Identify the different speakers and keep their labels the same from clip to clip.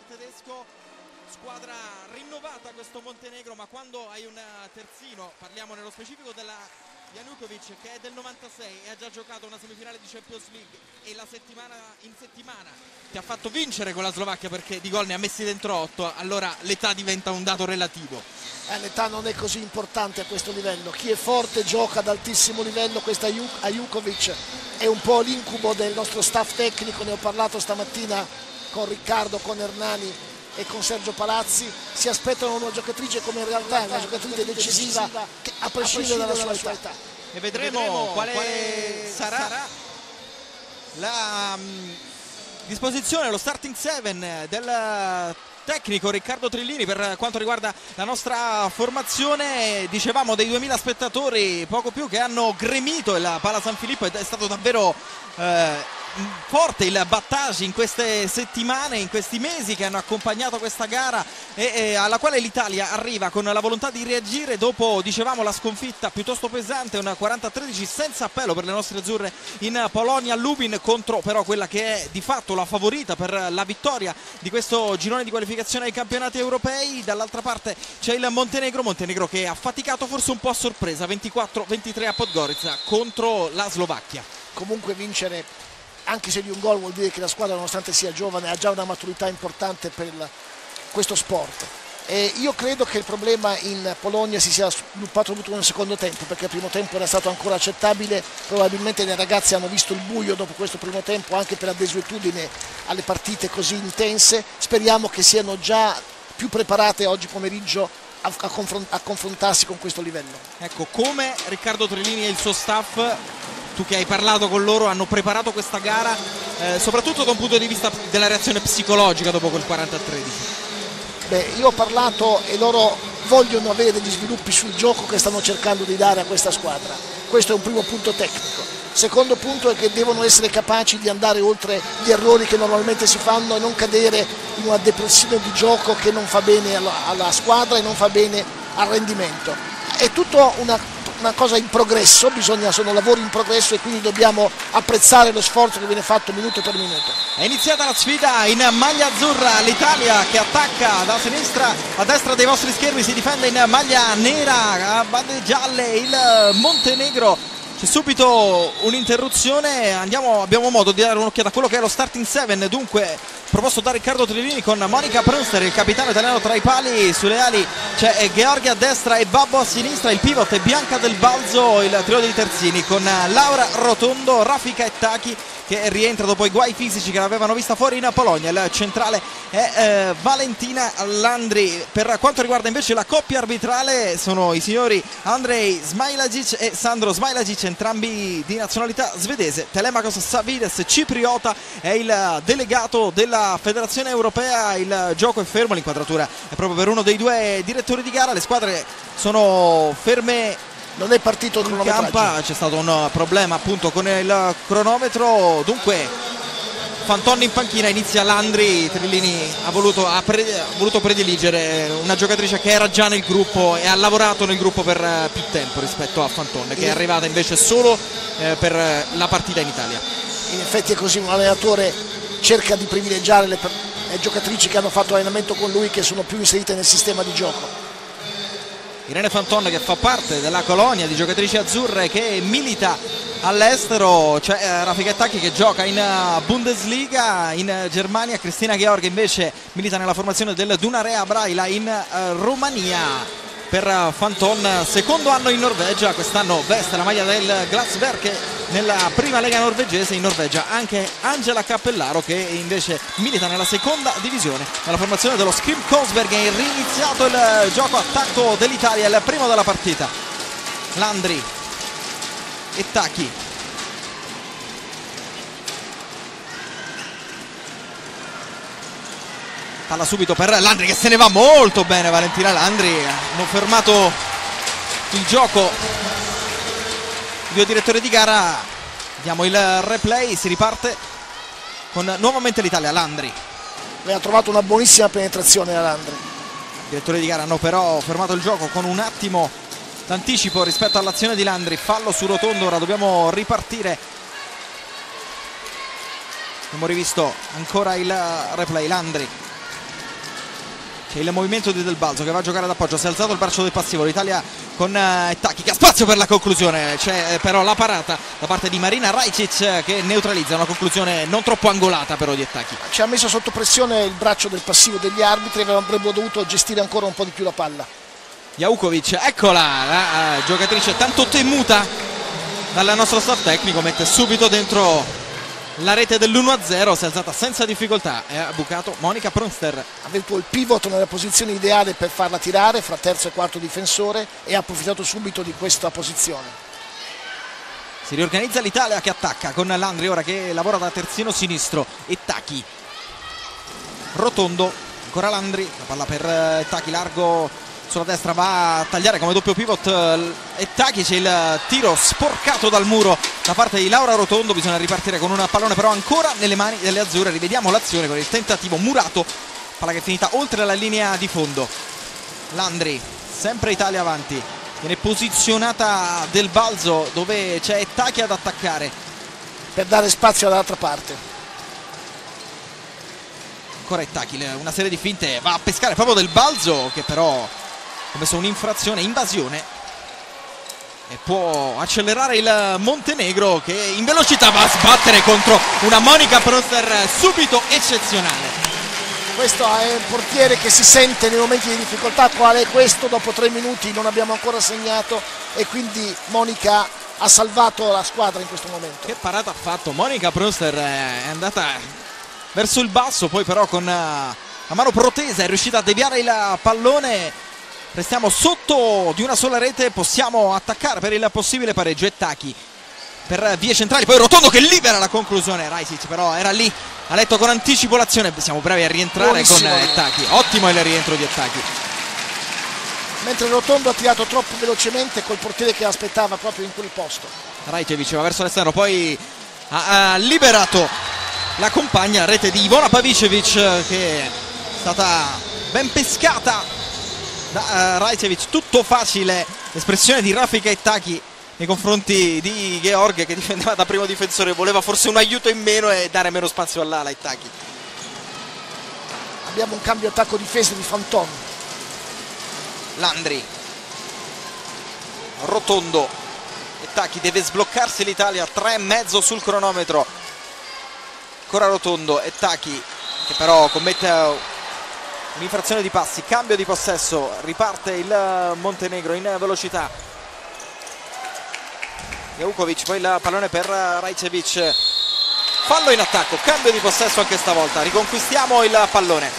Speaker 1: mister tedesco. Squadra rinnovata questo Montenegro ma quando hai un terzino parliamo nello specifico della Janukovic che è del 96 e ha già giocato una semifinale di Champions League e la settimana in settimana ti ha fatto vincere con la Slovacchia perché di gol ne ha messi dentro 8 allora l'età diventa un dato relativo.
Speaker 2: Eh, l'età non è così importante a questo livello. Chi è forte gioca ad altissimo livello questa Ajukovic è un po' l'incubo del nostro staff tecnico ne ho parlato stamattina con Riccardo, con Hernani e con Sergio Palazzi si aspettano una giocatrice come in realtà è una giocatrice decisiva a prescindere dalla sua età.
Speaker 1: e vedremo, quale, quale sarà, la um, disposizione, lo starting 7 del tecnico Riccardo Trillini per quanto riguarda la nostra formazione. Dicevamo dei 2000 spettatori poco più che hanno gremito il Pala San Filippo ed è stato davvero eh, forte il battage in queste settimane, in questi mesi che hanno accompagnato questa gara e, e alla quale l'Italia arriva con la volontà di reagire dopo, dicevamo, la sconfitta piuttosto pesante, un 40-13 senza appello per le nostre azzurre in Polonia, Lubin contro però quella che è di fatto la favorita per la vittoria di questo girone di qualificazione ai campionati europei. Dall'altra parte c'è il Montenegro, Montenegro che ha faticato forse un po' a sorpresa, 24-23 a Podgorica contro la Slovacchia.
Speaker 2: Comunque vincere anche se di un gol vuol dire che la squadra nonostante sia giovane ha già una maturità importante per questo sport. E io credo che il problema in Polonia si sia sviluppato soprattutto nel secondo tempo perché il primo tempo era stato ancora accettabile, probabilmente le ragazze hanno visto il buio dopo questo primo tempo anche per la desuetudine alle partite così intense, speriamo che siano già più preparate oggi pomeriggio a, a, confront a confrontarsi con questo livello.
Speaker 1: Ecco, come Riccardo Trellini e il suo staff tu che hai parlato con loro hanno preparato questa gara eh, soprattutto da un punto di vista della reazione psicologica dopo quel 40 13
Speaker 2: Beh, io ho parlato e loro vogliono avere degli sviluppi sul gioco che stanno cercando di dare a questa squadra. Questo è un primo punto tecnico. Secondo punto è che devono essere capaci di andare oltre gli errori che normalmente si fanno e non cadere in una depressione di gioco che non fa bene alla, alla squadra e non fa bene al rendimento. È tutta una una cosa in progresso, bisogna, sono lavori in progresso e quindi dobbiamo apprezzare lo sforzo che viene fatto minuto per minuto.
Speaker 1: È iniziata la sfida in maglia azzurra, l'Italia che attacca da sinistra a destra dei vostri schermi, si difende in maglia nera, a bande gialle il Montenegro c'è subito un'interruzione, abbiamo modo di dare un'occhiata a quello che è lo starting 7, dunque proposto da Riccardo Trillini con Monica Prunster, il capitano italiano tra i pali, sulle ali c'è Gheorghi a destra e Babbo a sinistra, il pivot è Bianca del Balzo, il trio dei terzini con Laura Rotondo, Rafika e Taki che rientra dopo i guai fisici che l'avevano vista fuori in Polonia. Il centrale è eh, Valentina Landri. Per quanto riguarda invece la coppia arbitrale sono i signori Andrei Smailagic e Sandro Smailagic, entrambi di nazionalità svedese. Telemakos Savides cipriota è il delegato della federazione europea. Il gioco è fermo, l'inquadratura è proprio per uno dei due direttori di gara. Le squadre sono ferme
Speaker 2: non è partito il cronometro.
Speaker 1: C'è stato un problema appunto con il cronometro, dunque Fantonni in panchina, inizia Landri, Trillini ha voluto, ha pre, ha voluto, prediligere una giocatrice che era già nel gruppo e ha lavorato nel gruppo per più tempo rispetto a Fantonne che è arrivata invece solo eh, per la partita in Italia.
Speaker 2: In effetti è così, un allenatore cerca di privilegiare le, le giocatrici che hanno fatto allenamento con lui che sono più inserite nel sistema di gioco
Speaker 1: Irene Fanton che fa parte della colonia di giocatrici azzurre che milita all'estero, c'è cioè, Rafika Tacchi che gioca in eh, Bundesliga in Germania, Cristina Georg invece milita nella formazione del Dunarea Braila in uh, Romania per Fanton, secondo anno in Norvegia, quest'anno veste la maglia del Glasberg nella prima lega norvegese in Norvegia, anche Angela Cappellaro che invece milita nella seconda divisione, nella formazione dello Scrim Kosberg è riniziato il gioco attacco dell'Italia, il primo della partita, Landri e Taki palla subito per Landri che se ne va molto bene Valentina Landri hanno fermato il gioco. Il mio direttore di gara vediamo il replay si riparte con nuovamente l'Italia Landri
Speaker 2: aveva trovato una buonissima penetrazione da Landri
Speaker 1: i direttori di gara hanno però fermato il gioco con un attimo d'anticipo rispetto all'azione di Landri fallo su Rotondo ora dobbiamo ripartire. Abbiamo rivisto ancora il replay Landri c'è il movimento di Del Balzo che va a giocare d'appoggio si è alzato il braccio del passivo. l'Italia con eh, Tacchi. Che ha spazio per la conclusione. C'è eh, però la parata da parte di Marina Rajcic eh, che neutralizza. Una conclusione non troppo angolata però di Tacchi
Speaker 2: ci ha messo sotto pressione il braccio del passivo degli arbitri avrebbero dovuto gestire ancora un po' di più la palla.
Speaker 1: Jaukovic eccola la uh, giocatrice tanto temuta dal nostro staff tecnico mette subito dentro la rete dell'1-0 si è alzata senza difficoltà e ha bucato Monica Prunster.
Speaker 2: Ha avuto il pivot nella posizione ideale per farla tirare fra terzo e quarto difensore e ha approfittato subito di questa posizione.
Speaker 1: Si riorganizza l'Italia che attacca con Landri ora che lavora da terzino sinistro e Tachi. Rotondo, ancora Landri, la palla per eh, Tachi largo sulla destra va a tagliare come doppio pivot eh, e Taki c'è il tiro sporcato dal muro da parte di Laura Rotondo. Bisogna ripartire con un pallone però ancora nelle mani delle azzurre. Rivediamo l'azione con il tentativo murato. Palla che è finita oltre la linea di fondo. Landri sempre Italia avanti. Viene posizionata del balzo dove c'è Taki ad attaccare.
Speaker 2: Per dare spazio dall'altra parte.
Speaker 1: Ancora Taki una serie di finte va a pescare proprio del balzo che però commesso un'infrazione, invasione e può accelerare il Montenegro che in velocità va a sbattere contro una Monica Proster subito eccezionale.
Speaker 2: Questo è un portiere che si sente nei momenti di difficoltà. Quale è questo? Dopo tre minuti non abbiamo ancora segnato e quindi Monica ha salvato la squadra in questo momento.
Speaker 1: Che parata ha fatto? Monica Proster è andata verso il basso poi però con la mano protesa è riuscita a deviare il pallone restiamo sotto di una sola rete possiamo attaccare per il possibile pareggio. E Tachi per vie centrali poi Rotondo che libera la conclusione. Raisic però era lì ha letto con anticipo l'azione siamo bravi a rientrare Buonissimo con Tachi ottimo il rientro di Tachi
Speaker 2: mentre Rotondo ha tirato troppo velocemente col portiere che aspettava proprio in quel posto.
Speaker 1: Rajcevic va verso l'esterno poi ha, ha liberato la compagna rete di Ivona Pavicevic che è stata ben pescata da uh, Rajcevic tutto facile. Espressione di Rafika e Taki nei confronti di Georg che difendeva da primo difensore. Voleva forse un aiuto in meno e dare meno spazio all'ala e Taki
Speaker 2: abbiamo un cambio attacco difesa di Fanton
Speaker 1: Landri Rotondo. E Taki deve sbloccarsi l'Italia. Tre e mezzo sul cronometro. Ancora Rotondo. E Taki che però commette un'infrazione di passi, cambio di possesso, riparte il Montenegro in velocità. Jaukovic, poi il pallone per Rajcevic. Fallo in attacco, cambio di possesso anche stavolta, riconquistiamo il pallone.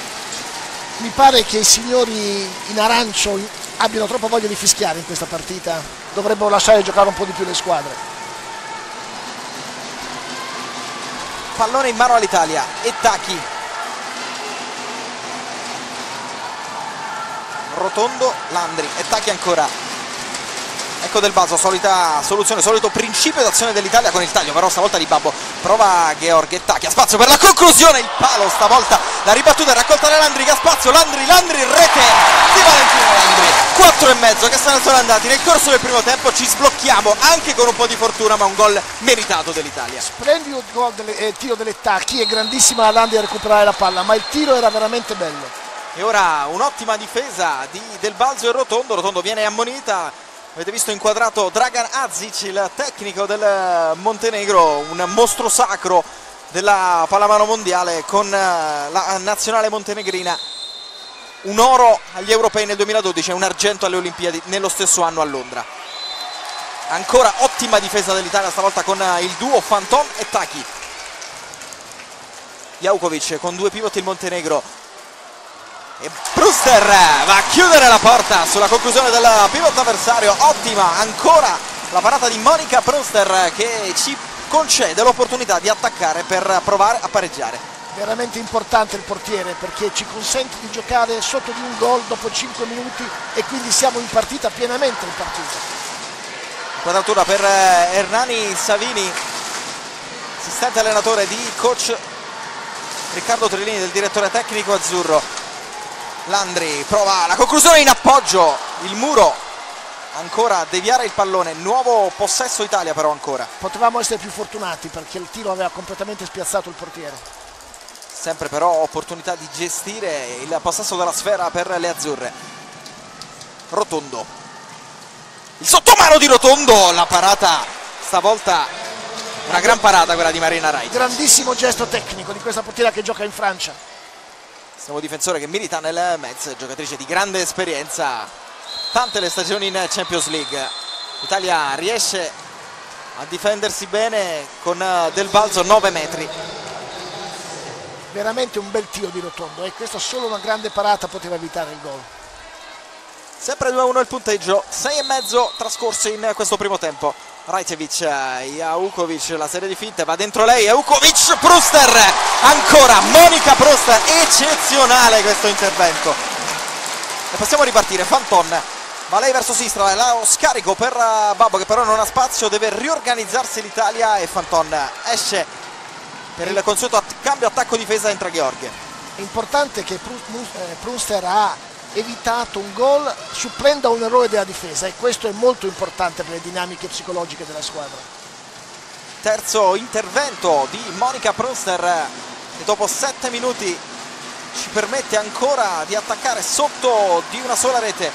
Speaker 2: Mi pare che i signori in arancio abbiano troppa voglia di fischiare in questa partita, dovrebbero lasciare giocare un po' di più le squadre.
Speaker 1: Pallone in mano all'Italia e Rotondo, Landri e Tacchi ancora. Ecco Del Baso, solita soluzione, solito principio d'azione dell'Italia con il taglio però stavolta di Babbo prova Georg e Tacchi, ha spazio per la conclusione il palo stavolta, la ribattuta raccolta da Landri che ha spazio, Landri, Landri, rete di Valentino Landri 4 e mezzo che sono andati. Nel corso del primo tempo ci sblocchiamo anche con un po' di fortuna ma un gol meritato dell'Italia.
Speaker 2: Splendido gol delle, eh, tiro delle è grandissima la Landri a recuperare la palla ma il tiro era veramente bello
Speaker 1: e ora un'ottima difesa di Del Balzo e Rotondo. Rotondo viene ammonita. Avete visto inquadrato Dragan Azic il tecnico del Montenegro un mostro sacro della pallamano mondiale con eh, la nazionale montenegrina. Un oro agli europei nel 2012 e un argento alle Olimpiadi nello stesso anno a Londra. Ancora ottima difesa dell'Italia stavolta con il duo Fanton e Taki. Jaukovic con due pivot il Montenegro e Brewster va a chiudere la porta sulla conclusione del pivot avversario. Ottima ancora la parata di Monica Brewster che ci concede l'opportunità di attaccare per provare a pareggiare.
Speaker 2: Veramente importante il portiere perché ci consente di giocare sotto di un gol dopo 5 minuti e quindi siamo in partita pienamente in partita.
Speaker 1: Quadratura per eh, Hernani Savini assistente allenatore di coach Riccardo Trellini del direttore tecnico azzurro Landri prova la conclusione in appoggio, il muro ancora a deviare il pallone, nuovo possesso Italia però ancora.
Speaker 2: Potevamo essere più fortunati perché il tiro aveva completamente spiazzato il portiere.
Speaker 1: sempre però opportunità di gestire il possesso della sfera per le azzurre. Rotondo. Il sottomano di Rotondo. La parata stavolta una gran parata quella di Marina Rai
Speaker 2: grandissimo gesto tecnico di questa portiera che gioca in Francia
Speaker 1: nuovo difensore che milita nel Metz giocatrice di grande esperienza. Tante le stagioni in Champions League. l'Italia riesce a difendersi bene con del balzo 9 metri.
Speaker 2: Veramente un bel tiro di Rotondo e eh. questa solo una grande parata poteva evitare il gol.
Speaker 1: Sempre 2-1 il punteggio. 6 e mezzo trascorsi in questo primo tempo Rajcevic, Jaukovic, la serie di finte, va dentro lei, Jaukovic, Pruster, ancora Monica Pruster, eccezionale questo intervento. E possiamo ripartire, Fanton va lei verso sinistra, lo scarico per eh, Babbo che però non ha spazio, deve riorganizzarsi l'Italia e Fanton esce per il consueto cambio attacco-difesa entra Gheorghe.
Speaker 2: Importante che eh, Pruster ha evitato un gol supplendo un errore della difesa e questo è molto importante per le dinamiche psicologiche della squadra.
Speaker 1: Terzo intervento di Monica Pruster che dopo sette minuti ci permette ancora di attaccare sotto di una sola rete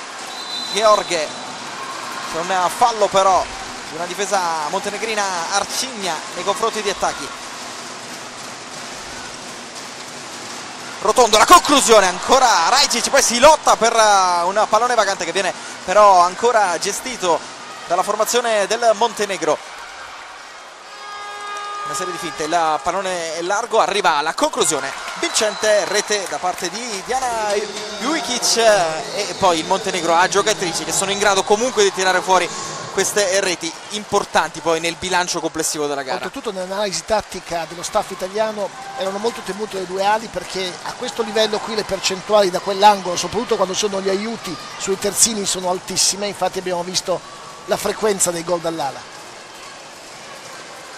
Speaker 1: Gheorghe c'è un fallo però di una difesa montenegrina arcigna nei confronti di attacchi Rotondo, la conclusione ancora Rajcic, poi si lotta per eh, un pallone vagante che viene però ancora gestito dalla formazione del Montenegro. Una serie di finte, il pallone è largo, arriva alla conclusione. Vincente rete da parte di Diana Juikic e poi il Montenegro ha giocatrici che sono in grado comunque di tirare fuori queste reti importanti poi nel bilancio complessivo della gara.
Speaker 2: Oltretutto nell'analisi tattica dello staff italiano erano molto temute le due ali perché a questo livello qui le percentuali da quell'angolo, soprattutto quando sono gli aiuti sui terzini sono altissime, infatti abbiamo visto la frequenza dei gol dall'ala.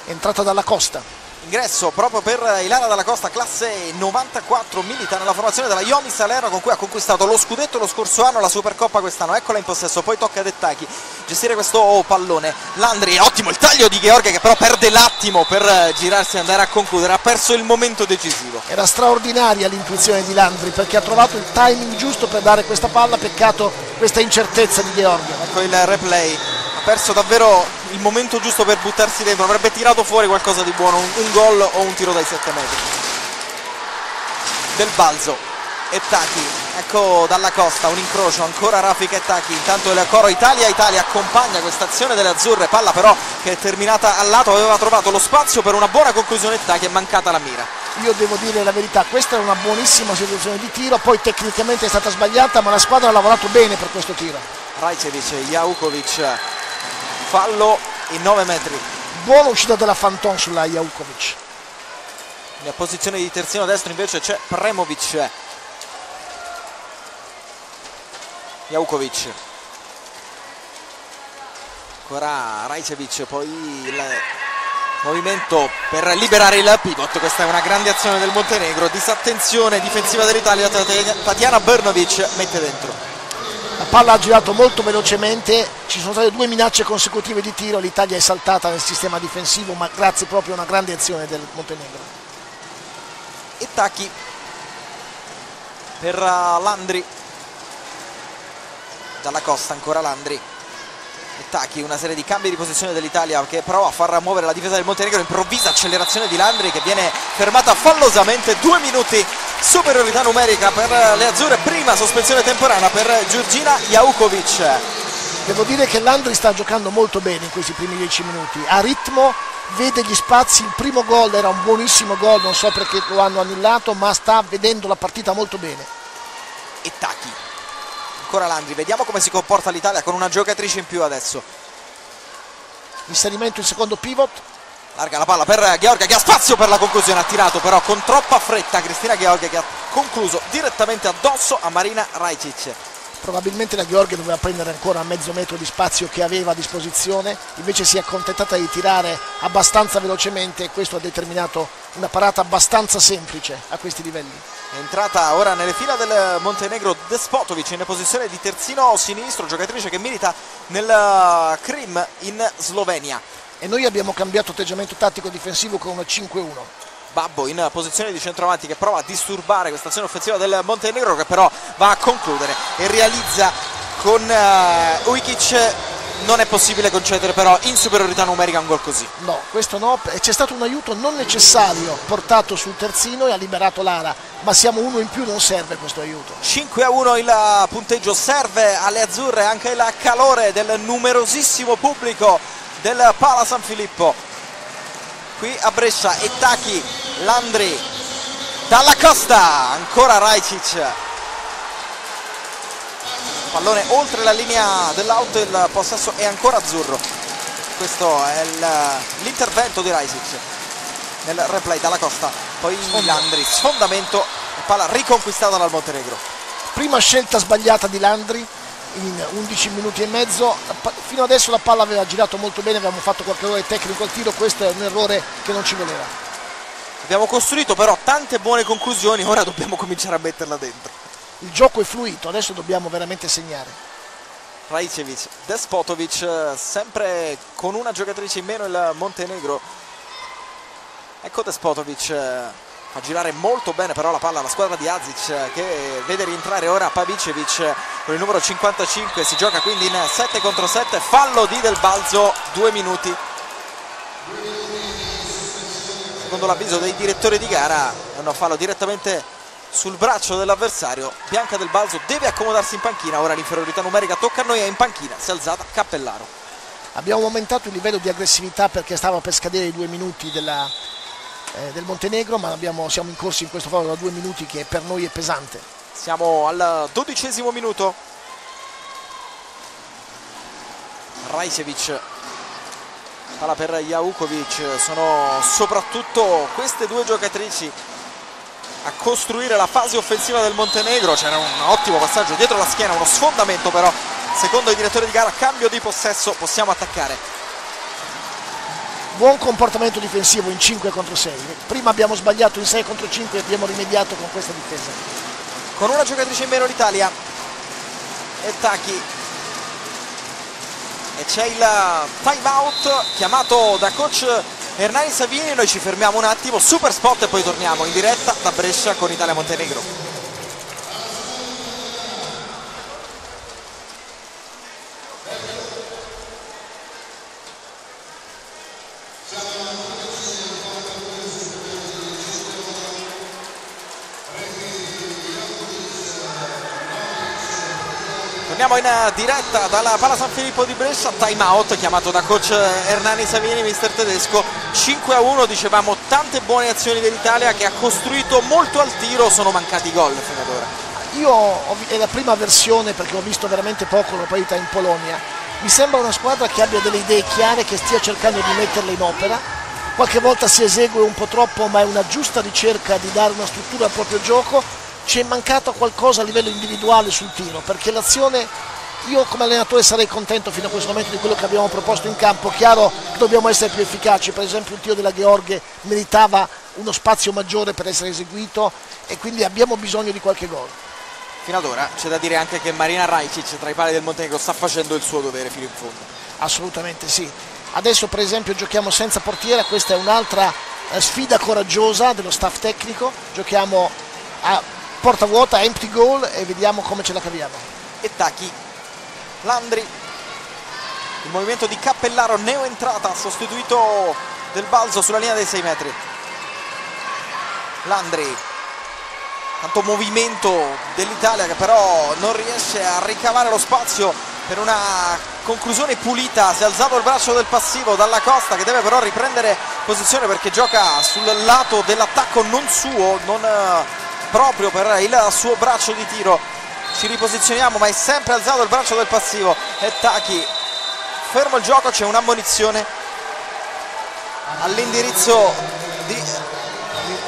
Speaker 2: Entrata dalla Costa
Speaker 1: ingresso proprio per Ilana Dalla Costa classe 94 milita nella formazione della Iomi Salerno con cui ha conquistato lo scudetto lo scorso anno la Supercoppa quest'anno. Eccola in possesso poi tocca a Dettaghi gestire questo pallone. Landri ottimo il taglio di Gheorghe che però perde l'attimo per girarsi e andare a concludere. Ha perso il momento decisivo.
Speaker 2: Era straordinaria l'intuizione di Landri perché ha trovato il timing giusto per dare questa palla. Peccato questa incertezza di Gheorghe.
Speaker 1: Ecco il replay perso davvero il momento giusto per buttarsi dentro, avrebbe tirato fuori qualcosa di buono, un, un gol o un tiro dai 7 metri. Del balzo e Tachi, ecco dalla costa un incrocio, ancora Raffica e Tachi, intanto il coro Italia, Italia accompagna questa azione delle azzurre, palla però che è terminata al lato, aveva trovato lo spazio per una buona conclusione Tachi, è mancata la mira.
Speaker 2: Io devo dire la verità, questa è una buonissima situazione di tiro, poi tecnicamente è stata sbagliata, ma la squadra ha lavorato bene per questo tiro.
Speaker 1: Rajcevic, Jaukovic fallo in 9 metri.
Speaker 2: Buona uscita della Fanton sulla Jaukovic
Speaker 1: nella posizione di terzino destro invece c'è Premovic. Jaukovic ancora Rajcevic poi il movimento per liberare il pivot. Questa è una grande azione del Montenegro. Disattenzione difensiva dell'Italia. Tatiana Bernovic mette dentro
Speaker 2: palla ha girato molto velocemente, ci sono state due minacce consecutive di tiro, l'Italia è saltata nel sistema difensivo ma grazie proprio a una grande azione del Montenegro.
Speaker 1: E tacchi per uh, Landri, dalla costa ancora Landri. Tacchi, una serie di cambi di posizione dell'Italia che prova a far muovere la difesa del Montenegro, improvvisa accelerazione di Landri che viene fermata fallosamente, due minuti superiorità numerica per le azzurre, prima sospensione temporanea per Giorgina Jaukovic.
Speaker 2: Devo dire che Landri sta giocando molto bene in questi primi dieci minuti, a ritmo, vede gli spazi, il primo gol era un buonissimo gol, non so perché lo hanno annullato, ma sta vedendo la partita molto bene.
Speaker 1: E Tacchi, ancora Landri, vediamo come si comporta l'Italia con una giocatrice in più adesso.
Speaker 2: Inserimento in secondo pivot,
Speaker 1: larga la palla per Gheorghe che ha spazio per la conclusione ha tirato però con troppa fretta Cristina Gheorghe che ha concluso direttamente addosso a Marina Rajcic.
Speaker 2: Probabilmente la Gheorghe doveva prendere ancora mezzo metro di spazio che aveva a disposizione invece si è accontentata di tirare abbastanza velocemente e questo ha determinato una parata abbastanza semplice a questi livelli.
Speaker 1: È entrata ora nelle fila del Montenegro Despotovic in posizione di terzino sinistro giocatrice che milita nel Krim in Slovenia
Speaker 2: e noi abbiamo cambiato atteggiamento tattico difensivo con una 5-1
Speaker 1: Babbo in posizione di centravanti che prova a disturbare questa azione offensiva del Montenegro che però va a concludere e realizza con uh, Ujkic non è possibile concedere però in superiorità numerica un gol così.
Speaker 2: No, questo no, c'è stato un aiuto non necessario portato sul terzino e ha liberato Lara, ma siamo uno in più, non serve questo aiuto.
Speaker 1: 5 a 1 il punteggio serve alle azzurre anche il calore del numerosissimo pubblico del Pala San Filippo. Qui a Brescia Ettaki, Landri, dalla Costa, ancora Rajcic. Pallone oltre la linea dell'out il possesso è ancora azzurro. Questo è l'intervento di Raisic nel replay dalla costa. Poi Landri sfondamento palla riconquistata dal Montenegro.
Speaker 2: Prima scelta sbagliata di Landri in 11 minuti e mezzo fino adesso la palla aveva girato molto bene avevamo fatto qualche errore tecnico al tiro questo è un errore che non ci voleva
Speaker 1: abbiamo costruito però tante buone conclusioni ora dobbiamo cominciare a metterla dentro
Speaker 2: il gioco è fluito, adesso dobbiamo veramente segnare.
Speaker 1: Rajcevic, Despotovic, sempre con una giocatrice in meno il Montenegro. Ecco Despotovic, fa girare molto bene però la palla alla squadra di Azic che vede rientrare ora Pavicevic con il numero 55, si gioca quindi in 7 contro 7, fallo di Del Balzo, due minuti. Secondo l'avviso dei direttori di gara è un fallo direttamente sul braccio dell'avversario. Bianca del Balzo deve accomodarsi in panchina. Ora l'inferiorità numerica tocca a noi è in panchina si è alzata Cappellaro.
Speaker 2: Abbiamo aumentato il livello di aggressività perché stava per scadere i due minuti della, eh, del Montenegro ma abbiamo, siamo in corso in questo fallo da due minuti che per noi è pesante.
Speaker 1: Siamo al dodicesimo minuto. Rajcevic palla per Jaukovic sono soprattutto queste due giocatrici a costruire la fase offensiva del Montenegro. C'era un ottimo passaggio dietro la schiena uno sfondamento però secondo i direttori di gara cambio di possesso. Possiamo attaccare
Speaker 2: buon comportamento difensivo in 5 contro 6 prima abbiamo sbagliato in 6 contro 5 e abbiamo rimediato con questa difesa.
Speaker 1: Con una giocatrice in meno l'Italia. E Taki. E c'è il time out chiamato da coach Hernani Savini, noi ci fermiamo un attimo, super spot e poi torniamo in diretta da Brescia con Italia Montenegro. Torniamo in eh, diretta dalla Pala San Filippo di Brescia, time out chiamato da coach Hernani Savini, mister tedesco, 5 a 1, dicevamo tante buone azioni dell'Italia che ha costruito molto al tiro, sono mancati gol fino ad ora.
Speaker 2: Io è la prima versione perché ho visto veramente poco la partita in Polonia, mi sembra una squadra che abbia delle idee chiare, che stia cercando di metterle in opera, qualche volta si esegue un po' troppo ma è una giusta ricerca di dare una struttura al proprio gioco ci è mancato qualcosa a livello individuale sul tiro perché l'azione io come allenatore sarei contento fino a questo momento di quello che abbiamo proposto in campo. Chiaro che dobbiamo essere più efficaci. Per esempio il tiro della Gheorghe meritava uno spazio maggiore per essere eseguito e quindi abbiamo bisogno di qualche gol.
Speaker 1: Fino ad ora c'è da dire anche che Marina Rajcic tra i pali del Montenegro sta facendo il suo dovere fino in fondo.
Speaker 2: Assolutamente sì. Adesso per esempio giochiamo senza portiera. Questa è un'altra eh, sfida coraggiosa dello staff tecnico. Giochiamo a porta vuota, empty goal e vediamo come ce la caviamo.
Speaker 1: E Tacchi, Landri, il movimento di Cappellaro, neo entrata, sostituito del balzo sulla linea dei 6 metri. Landri, tanto movimento dell'Italia che però non riesce a ricavare lo spazio per una conclusione pulita, si è alzato il braccio del passivo dalla Costa che deve però riprendere posizione perché gioca sul lato dell'attacco non suo, non proprio per il suo braccio di tiro. Ci riposizioniamo ma è sempre alzato il braccio del passivo. E Taki fermo il gioco c'è un'ammonizione all'indirizzo di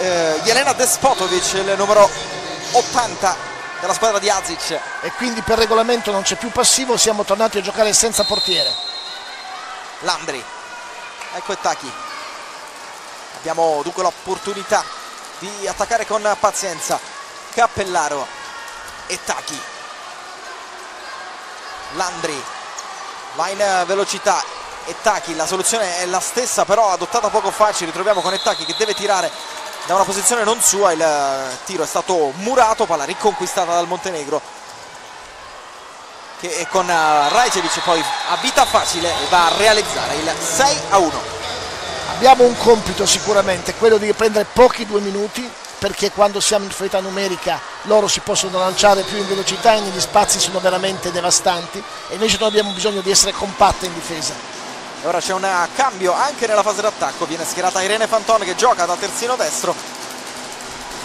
Speaker 1: eh, Jelena Despotovic il numero 80 della squadra di Azic.
Speaker 2: E quindi per regolamento non c'è più passivo siamo tornati a giocare senza portiere.
Speaker 1: Landri ecco e Taki. Abbiamo dunque l'opportunità di attaccare con pazienza Cappellaro e Tachi Landri va in velocità e Tachi la soluzione è la stessa però adottata poco fa ci ritroviamo con Ettaki che deve tirare da una posizione non sua, il tiro è stato murato, palla riconquistata dal Montenegro che con Rajcevic poi ha vita facile va a realizzare il 6 a 1.
Speaker 2: Abbiamo un compito sicuramente, quello di prendere pochi due minuti perché quando siamo in inferiorità numerica loro si possono lanciare più in velocità e negli spazi sono veramente devastanti e invece noi abbiamo bisogno di essere compatte in difesa.
Speaker 1: E ora c'è un cambio anche nella fase d'attacco, viene schierata Irene Fantone che gioca da terzino destro.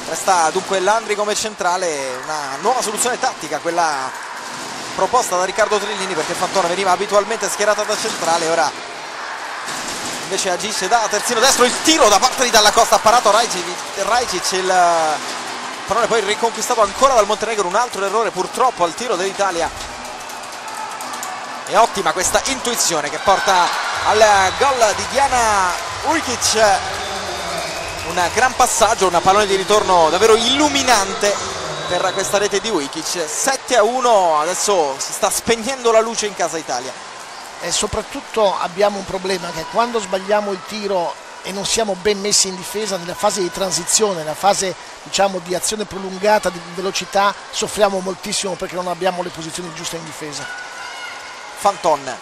Speaker 1: Resta dunque Landri come centrale, una nuova soluzione tattica, quella proposta da Riccardo Trillini perché Fantone veniva abitualmente schierata da centrale, ora invece agisce da terzino destro, il tiro da parte di Dalla Costa, ha parato Rajcic, il pallone poi riconquistato ancora dal Montenegro, un altro errore purtroppo al tiro dell'Italia. È ottima questa intuizione che porta al gol di Diana Ujkic un gran passaggio, un pallone di ritorno davvero illuminante per questa rete di Ujkic 7 a 1 adesso si sta spegnendo la luce in casa Italia
Speaker 2: e soprattutto abbiamo un problema che quando sbagliamo il tiro e non siamo ben messi in difesa nella fase di transizione, nella fase diciamo, di azione prolungata, di velocità, soffriamo moltissimo perché non abbiamo le posizioni giuste in difesa.
Speaker 1: Fanton.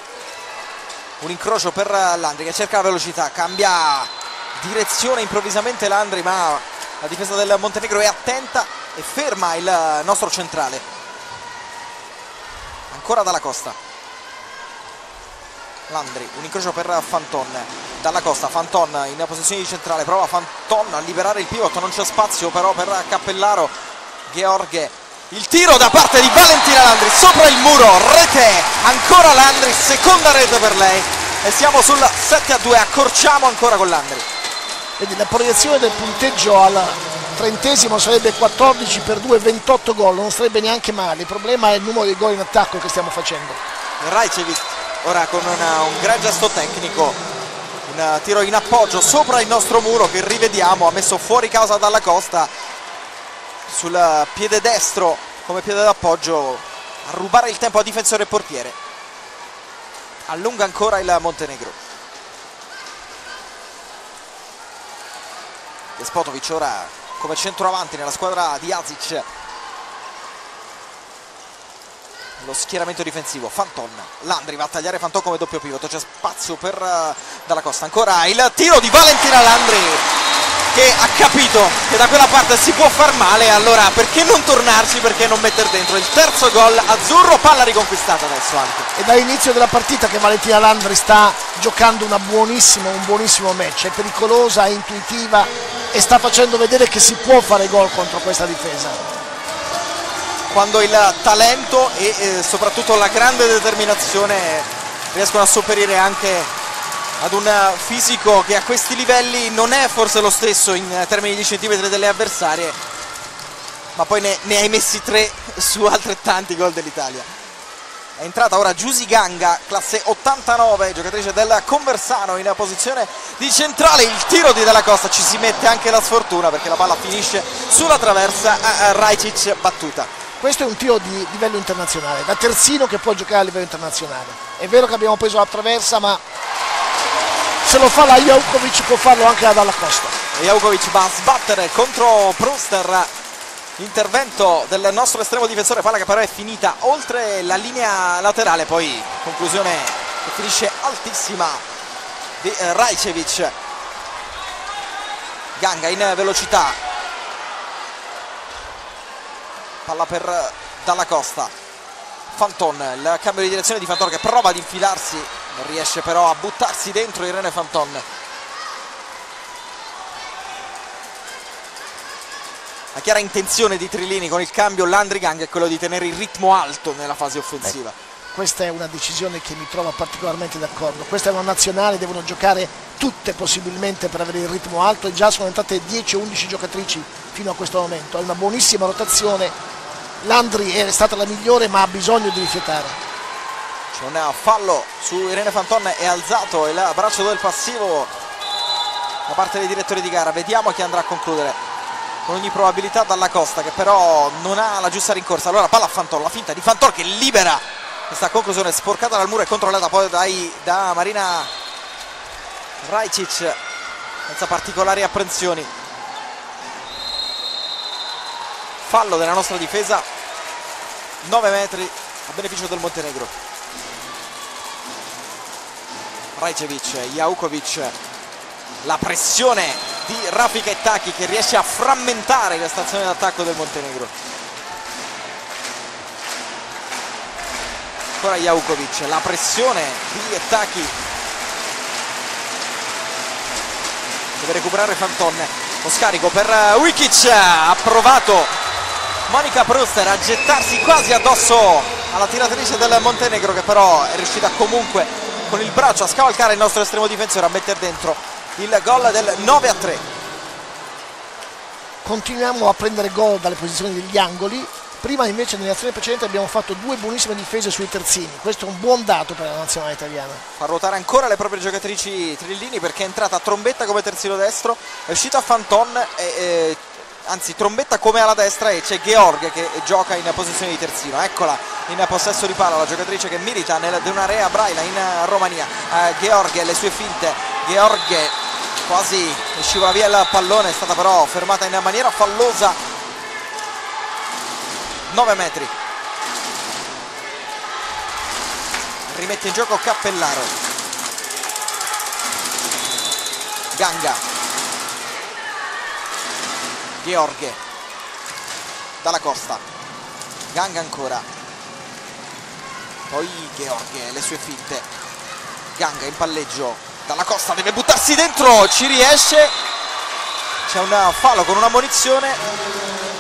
Speaker 1: Un incrocio per Landri che cerca la velocità cambia direzione improvvisamente Landri ma la difesa del Montenegro è attenta e ferma il nostro centrale. Ancora dalla Costa Landri un incrocio per Fanton dalla Costa Fanton in posizione di centrale prova Fanton a liberare il pivot non c'è spazio però per Cappellaro Gheorghe il tiro da parte di Valentina Landri sopra il muro, rete ancora Landri, seconda rete per lei e siamo sul 7 a 2, accorciamo ancora con Landri.
Speaker 2: Vedi, la proiezione del punteggio al trentesimo sarebbe 14 per 2, 28 gol, non sarebbe neanche male, il problema è il numero di gol in attacco che stiamo facendo.
Speaker 1: Rajcevic ora con una, un gran gesto tecnico, un tiro in appoggio sopra il nostro muro che rivediamo, ha messo fuori casa dalla costa sul piede destro come piede d'appoggio a rubare il tempo a difensore e portiere. Allunga ancora il Montenegro. Despotovic ora come centroavanti nella squadra di Azic lo schieramento difensivo. Fanton, Landri va a tagliare Fanton come doppio pivot c'è spazio per uh, Dalla Costa. Ancora il tiro di Valentina Landri che ha capito che da quella parte si può far male. Allora perché non tornarci? Perché non mettere dentro il terzo gol azzurro palla riconquistata adesso anche.
Speaker 2: E dall'inizio della partita che Valentina Landri sta giocando un buonissimo match. È pericolosa, è intuitiva e sta facendo vedere che si può fare gol contro questa difesa
Speaker 1: quando il talento e eh, soprattutto la grande determinazione riescono a sopperire anche ad un fisico che a questi livelli non è forse lo stesso in termini di centimetri delle avversarie ma poi ne, ne hai messi tre su altrettanti gol dell'Italia. È entrata ora Giusy Ganga classe 89 giocatrice del Conversano in posizione di centrale. Il tiro di Della Costa ci si mette anche la sfortuna perché la palla finisce sulla traversa a Rajcic battuta
Speaker 2: questo è un tiro di livello internazionale da terzino che può giocare a livello internazionale. È vero che abbiamo preso la traversa ma se lo fa la Jaukovic può farlo anche la Dalla Costa
Speaker 1: Jaukovic va a sbattere contro Pruster intervento del nostro estremo difensore palla che però è finita oltre la linea laterale poi conclusione che finisce altissima di eh, Rajcevic. Ganga in velocità palla per Dalla Costa Fanton, il cambio di direzione di Fanton che prova ad infilarsi, non riesce però a buttarsi dentro Irene Fanton. La chiara intenzione di Trillini con il cambio Landrigang è quello di tenere il ritmo alto nella fase offensiva.
Speaker 2: Beh, questa è una decisione che mi trova particolarmente d'accordo. Questa è una nazionale, devono giocare tutte possibilmente per avere il ritmo alto e già sono entrate 10 o 11 giocatrici fino a questo momento. È una buonissima rotazione Landri è stata la migliore ma ha bisogno di rifiutare
Speaker 1: c'è un fallo su Irene Fanton è alzato il braccio del passivo da parte dei direttori di gara vediamo chi andrà a concludere con ogni probabilità dalla Costa che però non ha la giusta rincorsa allora palla a Fanton la finta di Fanton che libera questa conclusione sporcata dal muro e controllata poi dai, da Marina Rajcic senza particolari apprensioni. Fallo della nostra difesa 9 metri a beneficio del Montenegro. Rajcevic, Jaukovic la pressione di Rafika e Taki che riesce a frammentare questa azione d'attacco del Montenegro ancora Jaukovic la pressione di Taki deve recuperare Fanton. Lo scarico per Wikic ha provato Monica Pruster a gettarsi quasi addosso alla tiratrice del Montenegro che però è riuscita comunque con il braccio a scavalcare il nostro estremo difensore a mettere dentro il gol del 9 a 3
Speaker 2: continuiamo a prendere gol dalle posizioni degli angoli prima invece nelle azioni precedenti abbiamo fatto due buonissime difese sui terzini. Questo è un buon dato per la nazionale italiana.
Speaker 1: Fa ruotare ancora le proprie giocatrici Trillini perché è entrata a Trombetta come terzino destro è uscita Fanton e, e anzi trombetta come alla destra e c'è Georg che gioca in posizione di terzino. Eccola in possesso di palla la giocatrice che milita nel Deunarea Braila in Romania. Uh, Georg le sue finte. Georg quasi scivola via il pallone è stata però fermata in maniera fallosa 9 metri. Rimette in gioco Cappellaro. Ganga. Gheorghe. Dalla costa. Ganga ancora. Poi Gheorghe le sue finte. Ganga in palleggio. Dalla costa deve buttarsi dentro ci riesce. C'è un fallo con una munizione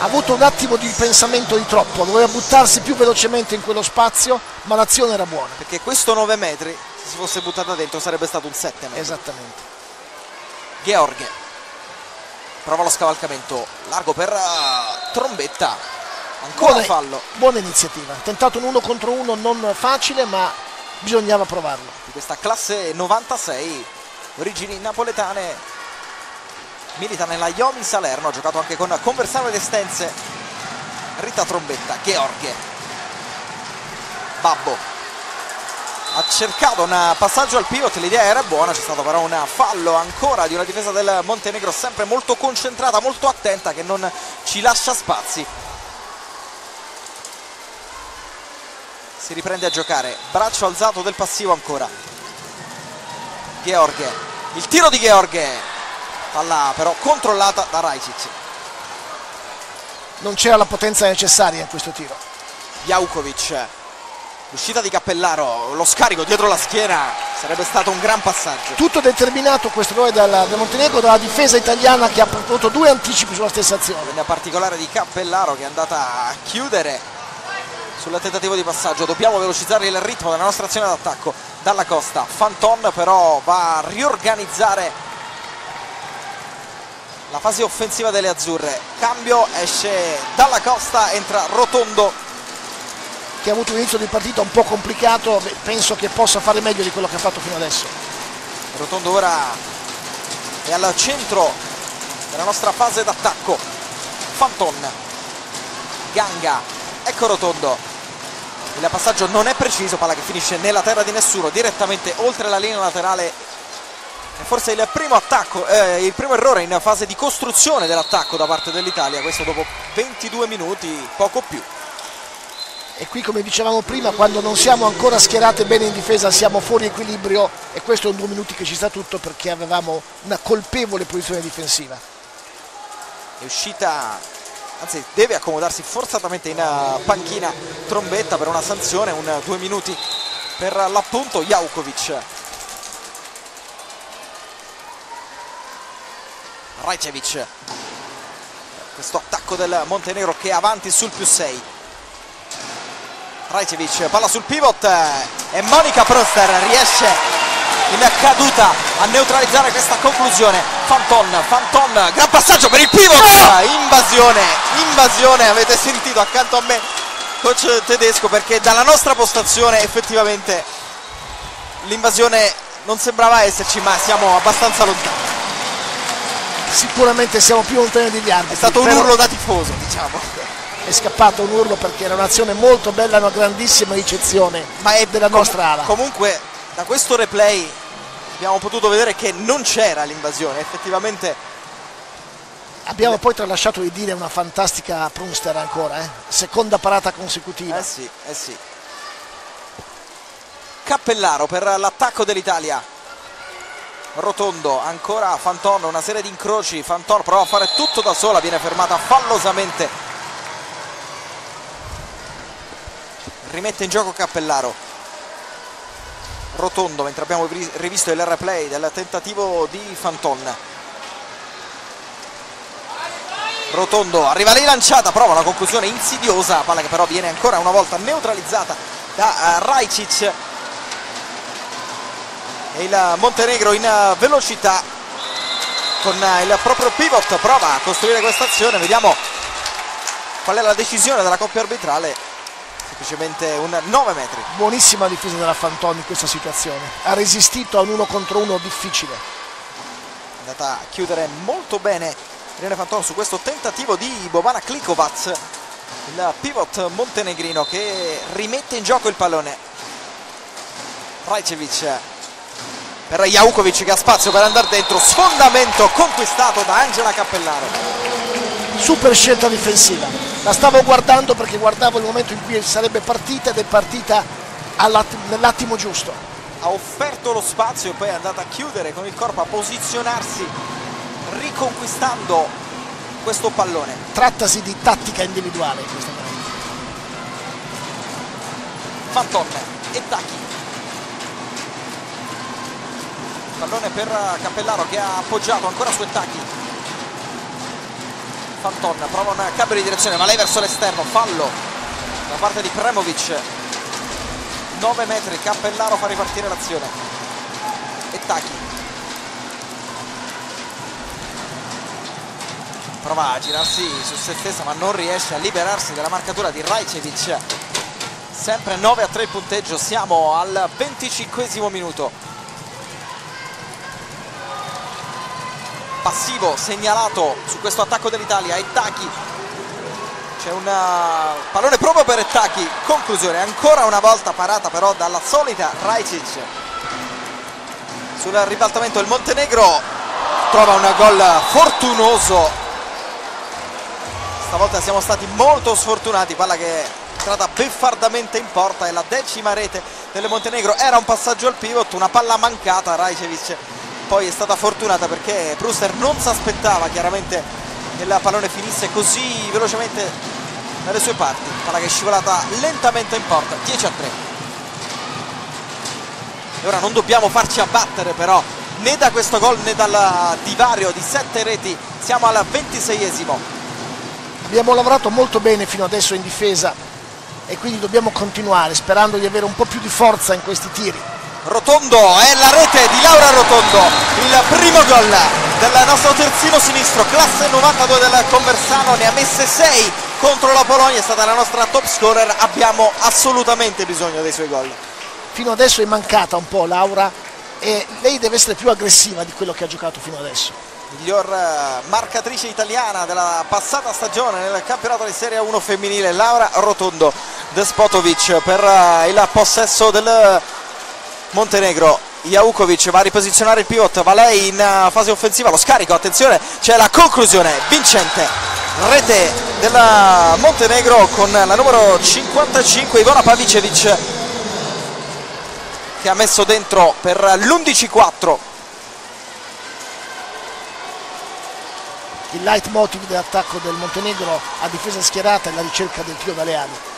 Speaker 2: ha avuto un attimo di pensamento di troppo doveva buttarsi più velocemente in quello spazio ma l'azione era buona.
Speaker 1: Perché questo 9 metri se si fosse buttata dentro sarebbe stato un 7 metri.
Speaker 2: Esattamente.
Speaker 1: Gheorghe prova lo scavalcamento largo per uh, Trombetta. Ancora buona, fallo.
Speaker 2: buona iniziativa. Tentato un uno contro uno non facile ma bisognava provarlo.
Speaker 1: Di questa classe 96 origini napoletane milita nella Iomi Salerno ha giocato anche con Conversano ed Estense Rita Trombetta Georghe Babbo ha cercato un passaggio al pivot, l'idea era buona, c'è stato però un fallo ancora di una difesa del Montenegro sempre molto concentrata, molto attenta che non ci lascia spazi. Si riprende a giocare, braccio alzato del passivo ancora. Georghe, il tiro di Georghe, palla però controllata da Rajcic.
Speaker 2: Non c'era la potenza necessaria in questo tiro.
Speaker 1: Jaukovic l'uscita di Cappellaro, lo scarico dietro la schiena sarebbe stato un gran passaggio.
Speaker 2: Tutto determinato questo errore dal, del Montenegro dalla difesa italiana che ha prodotto due anticipi sulla stessa azione.
Speaker 1: In particolare di Cappellaro che è andata a chiudere sul tentativo di passaggio. Dobbiamo velocizzare il ritmo della nostra azione d'attacco dalla costa. Fanton però va a riorganizzare la fase offensiva delle azzurre. Cambio, esce dalla costa, entra Rotondo
Speaker 2: che ha avuto un inizio di partita un po' complicato, penso che possa fare meglio di quello che ha fatto fino adesso.
Speaker 1: Rotondo ora è al centro della nostra fase d'attacco. Fanton, Ganga, ecco Rotondo. Il passaggio non è preciso, palla che finisce nella terra di nessuno, direttamente oltre la linea laterale. Forse il primo attacco, eh, il primo errore in fase di costruzione dell'attacco da parte dell'Italia, questo dopo 22 minuti, poco più.
Speaker 2: E qui come dicevamo prima quando non siamo ancora schierate bene in difesa siamo fuori equilibrio e questo è un due minuti che ci sta tutto perché avevamo una colpevole posizione difensiva.
Speaker 1: È uscita anzi deve accomodarsi forzatamente in eh, panchina Trombetta per una sanzione un due minuti per l'appunto Jaukovic Rajcevic questo attacco del Montenegro che è avanti sul più 6 Rajcevic, palla sul pivot e Monica Proster riesce in caduta a neutralizzare questa conclusione. Fanton, Fanton, gran passaggio per il pivot, invasione, invasione, avete sentito accanto a me coach tedesco perché dalla nostra postazione effettivamente l'invasione non sembrava esserci ma siamo abbastanza lontani.
Speaker 2: Sicuramente siamo più lontani degli altri.
Speaker 1: È stato un urlo da tifoso, diciamo
Speaker 2: è scappato un urlo perché era un'azione molto bella, una grandissima ricezione Ma è della nostra com- ala.
Speaker 1: Comunque da questo replay abbiamo potuto vedere che non c'era l'invasione, effettivamente
Speaker 2: Abbiamo poi tralasciato di dire una fantastica Prunster ancora, eh? seconda parata consecutiva.
Speaker 1: Eh sì, eh sì. Cappellaro per l'attacco dell'Italia. Rotondo, ancora Fanton, una serie di incroci, Fanton prova a fare tutto da sola, viene fermata fallosamente. Rimette in gioco Cappellaro. Rotondo, mentre abbiamo rivisto il replay del tentativo di Fanton. Rotondo, arriva lei lanciata, prova una conclusione insidiosa, palla che però viene ancora una volta neutralizzata da Rajcic e il Montenegro in velocità con il proprio pivot. Prova a costruire questa azione. Vediamo qual è la decisione della coppia arbitrale. Semplicemente un 9 metri.
Speaker 2: Buonissima difesa della Fantoni in questa situazione. Ha resistito a un uno contro uno difficile.
Speaker 1: È andata a chiudere molto bene Irene Fantoni su questo tentativo di Bobana Klikovac il pivot montenegrino che rimette in gioco il pallone. Rajcevic per Jaukovic che ha spazio per andare dentro. Sfondamento conquistato da Angela Cappellaro.
Speaker 2: Super scelta difensiva. La stavo guardando perché guardavo il momento in cui sarebbe partita ed è partita nell'attimo giusto.
Speaker 1: Ha offerto lo spazio e poi è andata a chiudere con il corpo a posizionarsi riconquistando questo pallone.
Speaker 2: Trattasi di tattica individuale in questo momento.
Speaker 1: Fanton e Tacchi pallone per Cappellaro che ha appoggiato ancora su attacchi Fanton prova un cambio di direzione ma lei verso l'esterno fallo da parte di Premovic. 9 metri Cappellaro fa ripartire l'azione. E Tacchi prova a girarsi su se stessa ma non riesce a liberarsi della marcatura di Rajcevic. Sempre 9 a 3 il punteggio siamo al 25 minuto passivo segnalato su questo attacco dell'Italia Ettaki c'è un uh, pallone proprio per Ettaki conclusione ancora una volta parata però dalla solita Rajcic sul ribaltamento il Montenegro trova un gol fortunoso. Stavolta siamo stati molto sfortunati palla che è entrata beffardamente in porta è la decima rete del Montenegro era un passaggio al pivot una palla mancata Rajcevic poi è stata fortunata perché Brewster non si aspettava chiaramente che il pallone finisse così velocemente dalle sue parti. Palla che è scivolata lentamente in porta 10 a 3 e ora non dobbiamo farci abbattere però né da questo gol né dal divario di 7 reti siamo al 26esimo
Speaker 2: abbiamo lavorato molto bene fino adesso in difesa e quindi dobbiamo continuare sperando di avere un po' più di forza in questi tiri
Speaker 1: Rotondo è la rete di Laura Rotondo il primo gol del nostro terzino sinistro classe 92 del Conversano ne ha messe 6 contro la Polonia è stata la nostra top scorer abbiamo assolutamente bisogno dei suoi gol.
Speaker 2: Fino adesso è mancata un po' Laura e lei deve essere più aggressiva di quello che ha giocato fino adesso.
Speaker 1: Miglior eh, marcatrice italiana della passata stagione nel campionato di Serie 1 femminile Laura Rotondo Despotovic per eh, il possesso del Montenegro Jaukovic va a riposizionare il pivot va lei in uh, fase offensiva lo scarico attenzione c'è la conclusione vincente rete della Montenegro con la numero 55 Ivona Pavicevic che ha messo dentro per l'11-4
Speaker 2: il leitmotiv dell'attacco del Montenegro a difesa schierata e la ricerca del tiro da Leali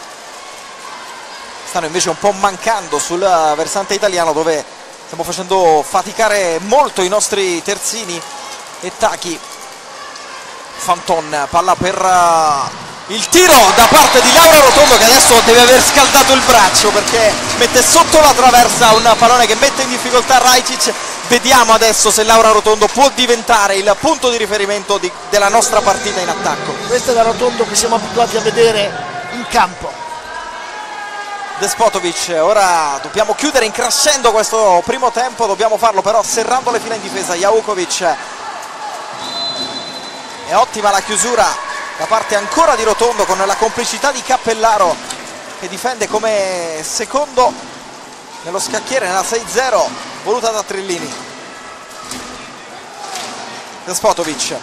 Speaker 1: stanno invece un po' mancando sul versante italiano dove stiamo facendo faticare molto i nostri terzini e Tachi Fanton palla per uh, il tiro da parte di Laura Rotondo che adesso deve aver scaldato il braccio perché mette sotto la traversa un pallone che mette in difficoltà Rajcic. Vediamo adesso se Laura Rotondo può diventare il punto di riferimento di, della nostra partita in attacco.
Speaker 2: Questa è la Rotondo che siamo abituati a vedere in campo
Speaker 1: Despotovic ora dobbiamo chiudere in crescendo questo primo tempo dobbiamo farlo però serrando le fila in difesa. Jaukovic è ottima la chiusura da parte ancora di Rotondo con la complicità di Cappellaro che difende come secondo nello scacchiere nella 6-0 voluta da Trillini Despotovic.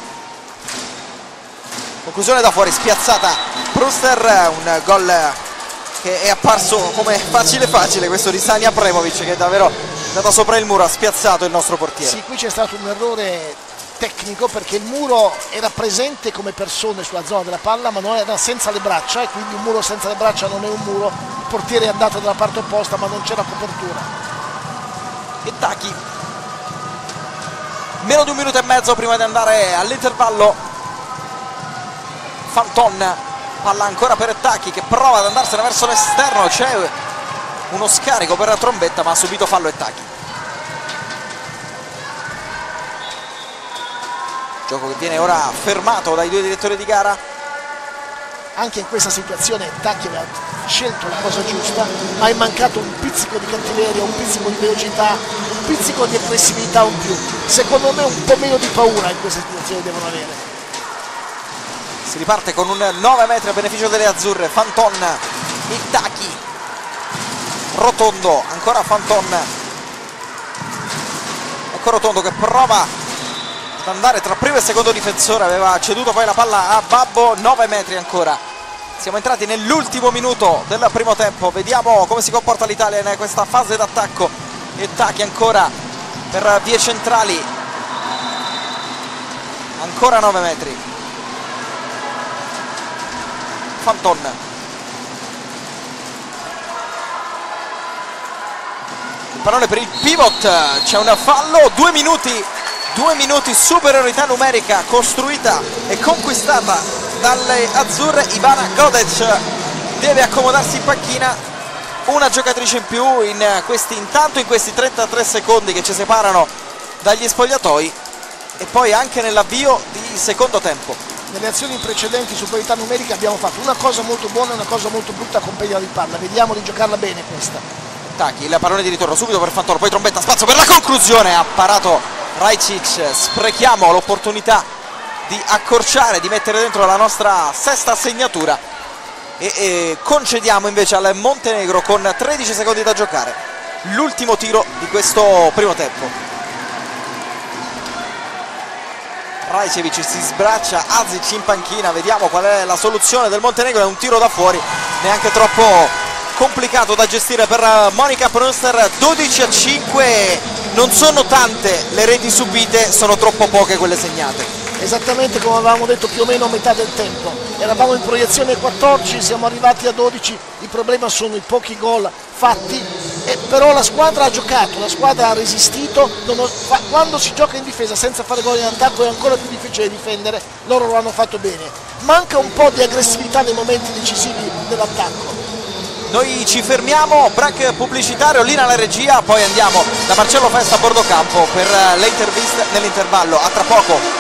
Speaker 1: Conclusione da fuori spiazzata. Brewster un gol che è apparso come facile facile questo di Sani Apremovic che è davvero andato sopra il muro ha spiazzato il nostro portiere.
Speaker 2: Sì qui c'è stato un errore tecnico perché il muro era presente come persone sulla zona della palla ma non era senza le braccia e quindi un muro senza le braccia non è un muro. Il portiere è andato dalla parte opposta ma non c'era copertura.
Speaker 1: E Tachi meno di un minuto e mezzo prima di andare all'intervallo Fanton palla ancora per Tachi che prova ad andarsene verso l'esterno. C'è uno scarico per la trombetta ma ha subito fallo e Tachi gioco che viene ora fermato dai due direttori di gara.
Speaker 2: Anche in questa situazione Tacchi aveva scelto la cosa giusta ma è mancato un pizzico di cattiveria un pizzico di velocità un pizzico di aggressività in più. Secondo me un po' meno di paura in questa situazione devono avere
Speaker 1: si riparte con un 9 metri a beneficio delle azzurre. Fanton Itaki. Rotondo ancora Fanton. Ecco Rotondo che prova ad andare tra primo e secondo difensore. Aveva ceduto poi la palla a Babbo. 9 metri ancora. Siamo entrati nell'ultimo minuto del primo tempo. Vediamo come si comporta l'Italia in questa fase d'attacco. Tachi ancora per vie centrali. Ancora 9 metri Fanton parole per il pivot c'è un fallo due minuti due minuti superiorità numerica costruita e conquistata dalle azzurre. Ivana Godec deve accomodarsi in panchina. Una giocatrice in più in questi, intanto in questi 33 secondi che ci separano dagli spogliatoi e poi anche nell'avvio di secondo tempo
Speaker 2: nelle azioni precedenti superiorità numerica abbiamo fatto una cosa molto buona e una cosa molto brutta con peglia di palla vediamo di giocarla bene questa.
Speaker 1: Tachi, il pallone di ritorno subito per Fantoro poi trombetta spazio per la conclusione ha parato Rajcic sprechiamo l'opportunità di accorciare, di mettere dentro la nostra sesta segnatura e, e concediamo invece al Montenegro con 13 secondi da giocare l'ultimo tiro di questo primo tempo Rajcevic si sbraccia, Azic in panchina, vediamo qual è la soluzione del Montenegro, è un tiro da fuori, neanche troppo complicato da gestire per Monica Prunster, 12 a 5 non sono tante le reti subite, sono troppo poche quelle segnate.
Speaker 2: Esattamente come avevamo detto più o meno a metà del tempo. Eravamo in proiezione 14, siamo arrivati a 12, il problema sono i pochi gol fatti, eh, però la squadra ha giocato, la squadra ha resistito, quando si gioca in difesa senza fare gol in attacco è ancora più difficile difendere, loro lo hanno fatto bene. Manca un po' di aggressività nei momenti decisivi dell'attacco
Speaker 1: noi ci fermiamo, break pubblicitario, lì nella regia, poi andiamo da Marcello Festa a bordo campo per le interviste nell'intervallo. A tra poco.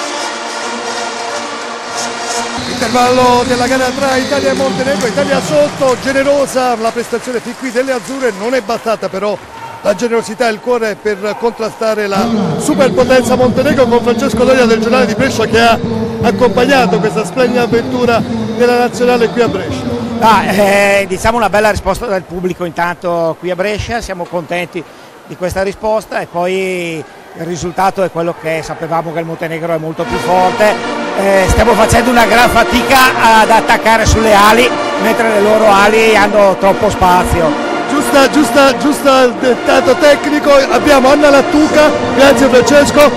Speaker 3: Intervallo della gara tra Italia e Montenegro, Italia sotto, generosa, la prestazione fin qui delle azzurre non è bastata però la generosità e il cuore per contrastare la superpotenza Montenegro con Francesco Doria del giornale di Brescia che ha accompagnato questa splendida avventura della nazionale qui a Brescia.
Speaker 4: Ah, eh, diciamo una bella risposta dal pubblico intanto qui a Brescia, siamo contenti di questa risposta e poi il risultato è quello che sapevamo che il Montenegro è molto più forte, eh, stiamo facendo una gran fatica ad attaccare sulle ali mentre le loro ali hanno troppo spazio.
Speaker 3: Giusta, giusta, giusta dettato tecnico, abbiamo Anna Lattuca, grazie Francesco,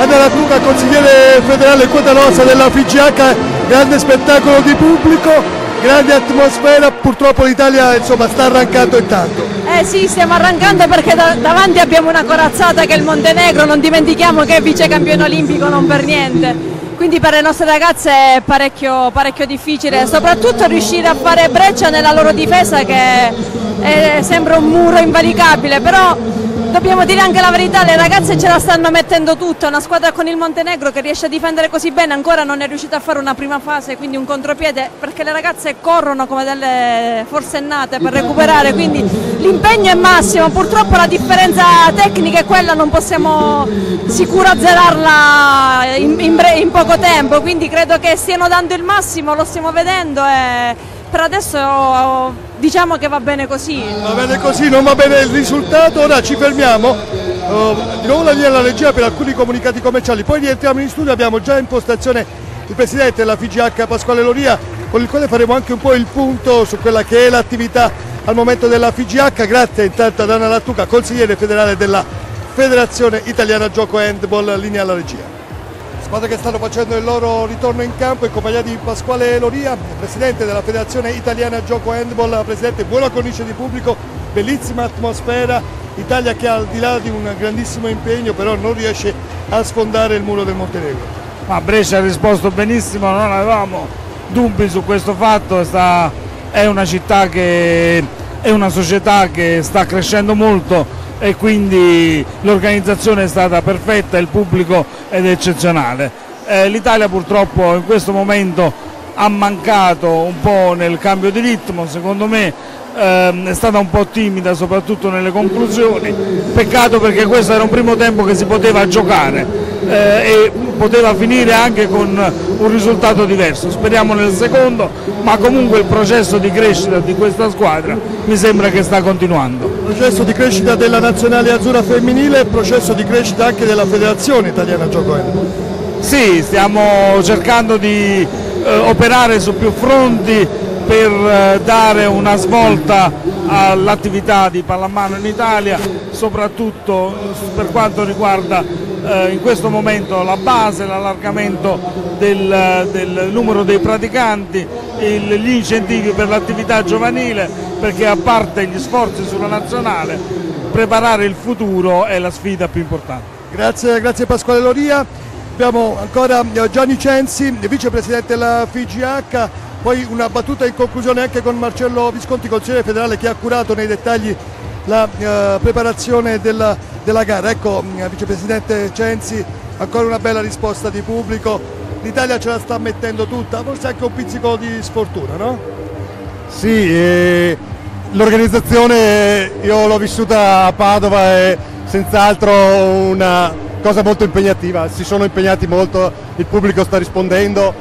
Speaker 3: Anna Lattuca consigliere federale quota rossa della FIGH, grande spettacolo di pubblico, grande atmosfera, purtroppo l'Italia insomma, sta arrancando intanto.
Speaker 5: Sì, stiamo arrancando perché da davanti abbiamo una corazzata che è il Montenegro, non dimentichiamo che è vice campione olimpico non per niente. Quindi per le nostre ragazze è parecchio, parecchio difficile, soprattutto riuscire a fare breccia nella loro difesa che è, sembra un muro invalicabile, però dobbiamo dire anche la verità, le ragazze ce la stanno mettendo tutta, una squadra con il Montenegro che riesce a difendere così bene ancora non è riuscita a fare una prima fase, quindi un contropiede perché le ragazze corrono come delle forsennate per recuperare, quindi l'impegno è massimo, purtroppo la differenza tecnica è quella, non possiamo sicuro azzerarla in, in, in poco tempo, quindi credo che stiano dando il massimo, lo stiamo vedendo e per adesso diciamo che va bene così.
Speaker 3: Va bene così, non va bene il risultato, ora ci fermiamo. Uh, di nuovo la linea alla regia per alcuni comunicati commerciali, poi rientriamo in studio, abbiamo già in postazione il presidente della FIGH Pasquale Loria con il quale faremo anche un po' il punto su quella che è l'attività al momento della FIGH. Grazie intanto ad Anna Lattuca, consigliere federale della Federazione Italiana Gioco Handball, linea alla regia. Squadre che stanno facendo il loro ritorno in campo in compagnia di Pasquale Loria, presidente della Federazione Italiana Gioco Handball, presidente buona cornice di pubblico, bellissima atmosfera, Italia che al di là di un grandissimo impegno però non riesce a sfondare il muro del Montenegro.
Speaker 6: Ma Brescia ha risposto benissimo, non avevamo dubbi su questo fatto, sta, è una città che è una società che sta crescendo molto e quindi l'organizzazione è stata perfetta, il pubblico è eccezionale. Eh, L'Italia purtroppo in questo momento ha mancato un po' nel cambio di ritmo, secondo me ehm, è stata un po' timida soprattutto nelle conclusioni, peccato perché questo era un primo tempo che si poteva giocare eh, e poteva finire anche con un risultato diverso, speriamo nel secondo, ma comunque il processo di crescita di questa squadra mi sembra che sta continuando.
Speaker 3: Processo di crescita della nazionale azzurra femminile e processo di crescita anche della Federazione Italiana Gioco Handball.
Speaker 6: Sì, stiamo cercando di eh, operare su più fronti per eh, dare una svolta all'attività di pallamano in Italia, soprattutto per quanto riguarda eh, in questo momento la base, l'allargamento del, del, numero dei praticanti, il, gli incentivi per l'attività giovanile, perché a parte gli sforzi sulla nazionale, preparare il futuro è la sfida più importante.
Speaker 3: Grazie, grazie Pasquale Loria. Abbiamo ancora Gianni Censi, vicepresidente della FIGH, poi una battuta in conclusione anche con Marcello Visconti, consigliere federale che ha curato nei dettagli la eh, preparazione della, della, gara. Ecco, eh, vicepresidente Censi, ancora una bella risposta di pubblico. L'Italia ce la sta mettendo tutta, forse anche un pizzico di sfortuna, no?
Speaker 7: Sì, eh, l'organizzazione io l'ho vissuta a Padova e senz'altro una cosa molto impegnativa, si sono impegnati molto, il pubblico sta rispondendo,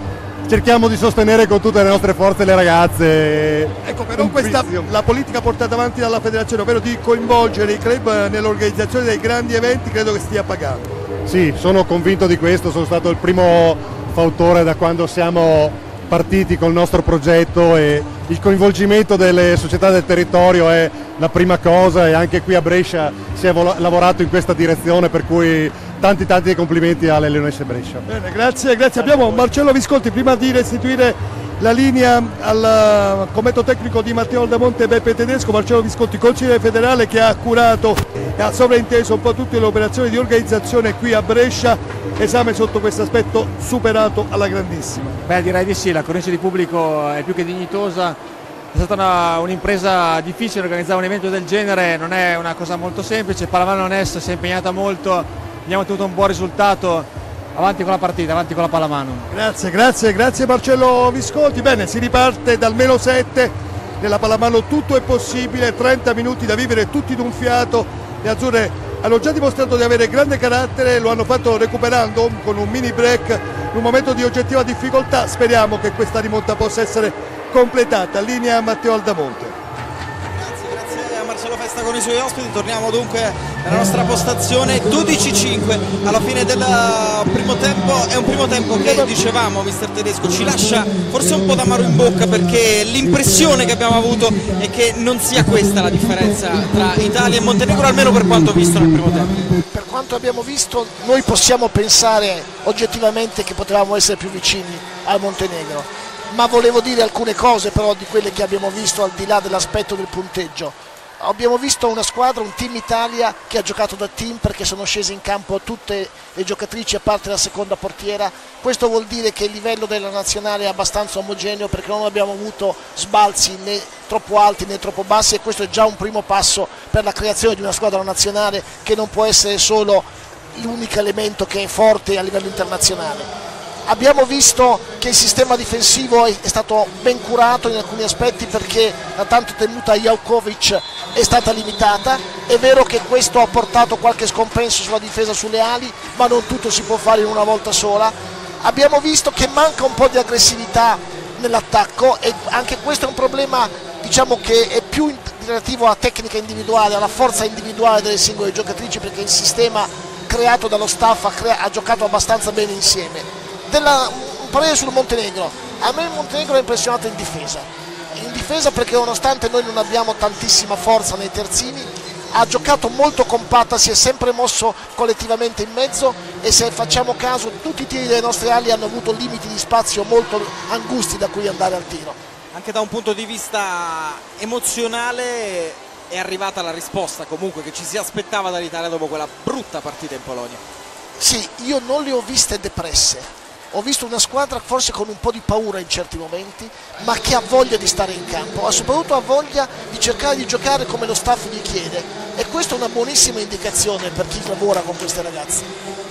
Speaker 7: cerchiamo di sostenere con tutte le nostre forze le ragazze.
Speaker 3: Ecco, però questa, la politica portata avanti dalla federazione, ovvero di coinvolgere i club nell'organizzazione dei grandi eventi, credo che stia pagando.
Speaker 7: Sì, sono convinto di questo, sono stato il primo fautore da quando siamo partiti col nostro progetto e il coinvolgimento delle società del territorio è la prima cosa e anche qui a Brescia si è lavorato in questa direzione per cui tanti tanti complimenti alle Leonesse Brescia.
Speaker 3: Bene, grazie, grazie. Abbiamo Marcello Visconti, prima di restituire la linea al commento tecnico di Matteo Aldamonte e Beppe Tedesco, Marcello Visconti, consigliere federale che ha curato e ha sovrainteso un po' tutte le operazioni di organizzazione qui a Brescia, esame sotto questo aspetto superato alla grandissima.
Speaker 8: Beh direi di sì, la cornice di pubblico è più che dignitosa, è stata un'impresa difficile organizzare un evento del genere, non è una cosa molto semplice, Palavano Ness si è impegnata molto abbiamo ottenuto un buon risultato avanti con la partita, avanti con la pallamano.
Speaker 3: Grazie, grazie, grazie Marcello Visconti. Bene, si riparte dal meno 7 nella pallamano tutto è possibile, 30 minuti da vivere tutti d'un fiato. Le azzurre hanno già dimostrato di avere grande carattere, lo hanno fatto recuperando con un mini break in un momento di oggettiva difficoltà. Speriamo che questa rimonta possa essere completata. Linea Matteo Aldamonte.
Speaker 1: Marcello Festa con i suoi ospiti, torniamo dunque nella nostra postazione 12-5 alla fine del primo tempo, è un primo tempo che dicevamo mister Tedesco ci lascia forse un po' d'amaro in bocca perché l'impressione che abbiamo avuto è che non sia questa la differenza tra Italia e Montenegro almeno per quanto visto nel primo tempo.
Speaker 2: Per quanto abbiamo visto noi possiamo pensare oggettivamente che potevamo essere più vicini al Montenegro ma volevo dire alcune cose però di quelle che abbiamo visto al di là dell'aspetto del punteggio. Abbiamo visto una squadra, un team Italia che ha giocato da team perché sono scese in campo tutte le giocatrici a parte la seconda portiera, questo vuol dire che il livello della nazionale è abbastanza omogeneo perché non abbiamo avuto sbalzi né troppo alti né troppo bassi e questo è già un primo passo per la creazione di una squadra nazionale che non può essere solo l'unico elemento che è forte a livello internazionale Abbiamo visto che il sistema difensivo è, stato ben curato in alcuni aspetti perché la tanto temuta Jaukovic è stata limitata. È vero che questo ha portato qualche scompenso sulla difesa sulle ali, ma non tutto si può fare in una volta sola. Abbiamo visto che manca un po' di aggressività nell'attacco e anche questo è un problema diciamo che è più relativo alla tecnica individuale, alla forza individuale delle singole giocatrici perché il sistema creato dallo staff ha, ha giocato abbastanza bene insieme della, parere sul Montenegro. A me il Montenegro è impressionato in difesa. In difesa perché nonostante noi non abbiamo tantissima forza nei terzini, ha giocato molto compatta, si è sempre mosso collettivamente in mezzo e se facciamo caso tutti i tiri delle nostre ali hanno avuto limiti di spazio molto angusti da cui andare al tiro.
Speaker 1: Anche da un punto di vista emozionale è arrivata la risposta comunque che ci si aspettava dall'Italia dopo quella brutta partita in Polonia.
Speaker 2: Sì, io non le ho viste depresse. Ho visto una squadra forse con un po' di paura in certi momenti, ma che ha voglia di stare in campo, ha soprattutto ha voglia di cercare di giocare come lo staff gli chiede e questa è una buonissima indicazione per chi lavora con queste ragazze.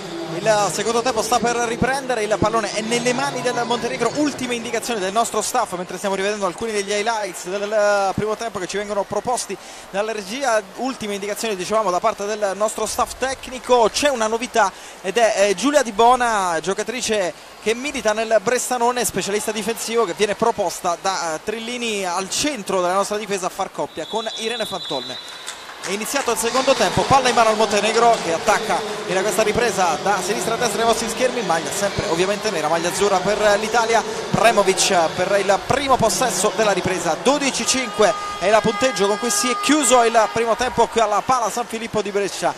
Speaker 1: Il secondo tempo sta per riprendere, il pallone è nelle mani del Montenegro, ultime indicazioni del nostro staff mentre stiamo rivedendo alcuni degli highlights del primo tempo che ci vengono proposti dalla regia, ultime indicazioni dicevamo da parte del nostro staff tecnico, c'è una novità ed è Giulia Di Bona, giocatrice che milita nel Brestanone, specialista difensivo che viene proposta da Trillini al centro della nostra difesa a far coppia con Irene Fantolne. È iniziato il secondo tempo, palla in mano al Montenegro che attacca in questa ripresa da sinistra a destra dei vostri schermi, maglia sempre ovviamente nera, maglia azzurra per l'Italia, Premovic per il primo possesso della ripresa, 12-5 è il punteggio con cui si è chiuso il primo tempo qui alla Pala San Filippo di Brescia.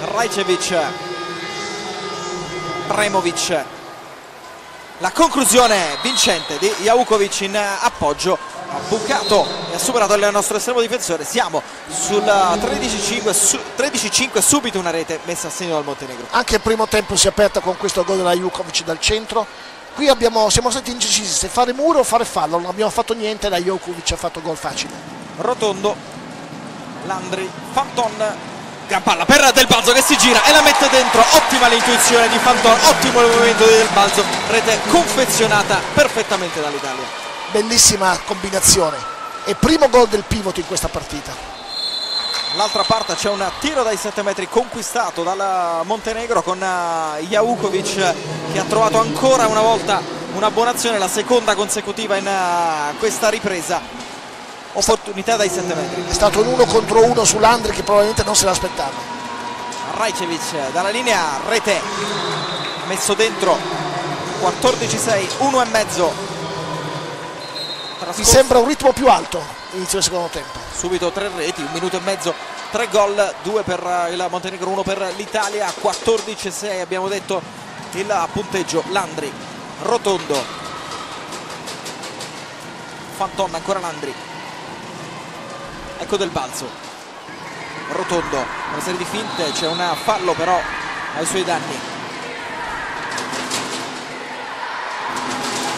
Speaker 1: Rajcevic, Premovic, la conclusione vincente di Jaukovic in appoggio bucato e ha superato il nostro estremo difensore. Siamo sul 13-5 su, 13 subito una rete messa a segno dal Montenegro.
Speaker 2: Anche il primo tempo si è aperta con questo gol della Jukovic dal centro. Qui abbiamo, siamo stati indecisi se fare muro o fare fallo. Non abbiamo fatto niente la Jokovic ha fatto gol facile.
Speaker 1: Rotondo Landri Fanton gran palla per Del Balzo che si gira e la mette dentro. Ottima l'intuizione di Fanton ottimo il movimento di Del Balzo. Rete confezionata perfettamente dall'Italia
Speaker 2: bellissima combinazione. E primo gol del pivot in questa partita.
Speaker 1: L'altra parte c'è un tiro dai 7 metri conquistato dal Montenegro con eh, Jaukovic che ha trovato ancora una volta una buona azione la seconda consecutiva in eh, questa ripresa. Opportunità dai 7 metri.
Speaker 2: È stato un uno contro uno su Landri che probabilmente non se l'aspettava.
Speaker 1: Rajcevic dalla linea rete. Messo dentro 14-6 1 mezzo
Speaker 2: mi sembra un ritmo più alto inizio del secondo tempo.
Speaker 1: Subito tre reti, un minuto e mezzo tre gol, due per il Montenegro uno per l'Italia 14-6 abbiamo detto il punteggio. Landri, Rotondo. Fanton ancora Landri ecco del balzo. Rotondo una serie di finte c'è un fallo però ai suoi danni.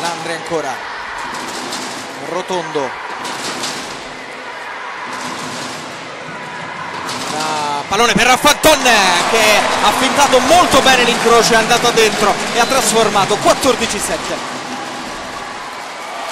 Speaker 1: Landri ancora Rotondo. Uh, pallone per Raffanton che ha fintato molto bene l'incrocio è andato dentro e ha trasformato 14-7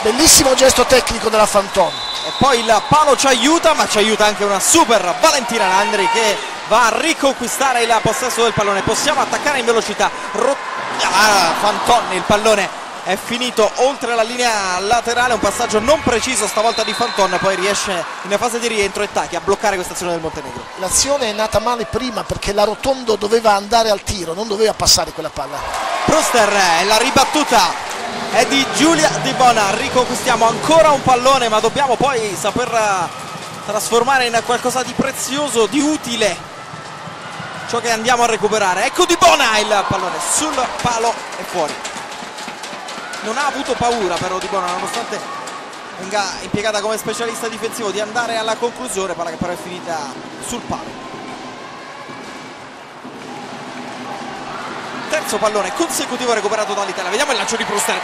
Speaker 2: bellissimo gesto tecnico della Fanton
Speaker 1: e poi il palo ci aiuta ma ci aiuta anche una super Valentina Landri che va a riconquistare il possesso del pallone. Possiamo attaccare in velocità. Ro ah, Fanton il pallone è finito oltre la linea laterale un passaggio non preciso stavolta di Fanton poi riesce in fase di rientro e tacchi a bloccare questa azione del Montenegro.
Speaker 2: L'azione è nata male prima perché la Rotondo doveva andare al tiro non doveva passare quella palla.
Speaker 1: Pruster la ribattuta è di Giulia Di Bona riconquistiamo ancora un pallone ma dobbiamo poi saper trasformare in qualcosa di prezioso di utile ciò che andiamo a recuperare. Ecco Di Bona il pallone sul palo e fuori non ha avuto paura però Di Bona nonostante venga impiegata come specialista difensivo di andare alla conclusione palla che però è finita sul palo. Terzo pallone consecutivo recuperato dall'Italia. Vediamo il lancio di Pruster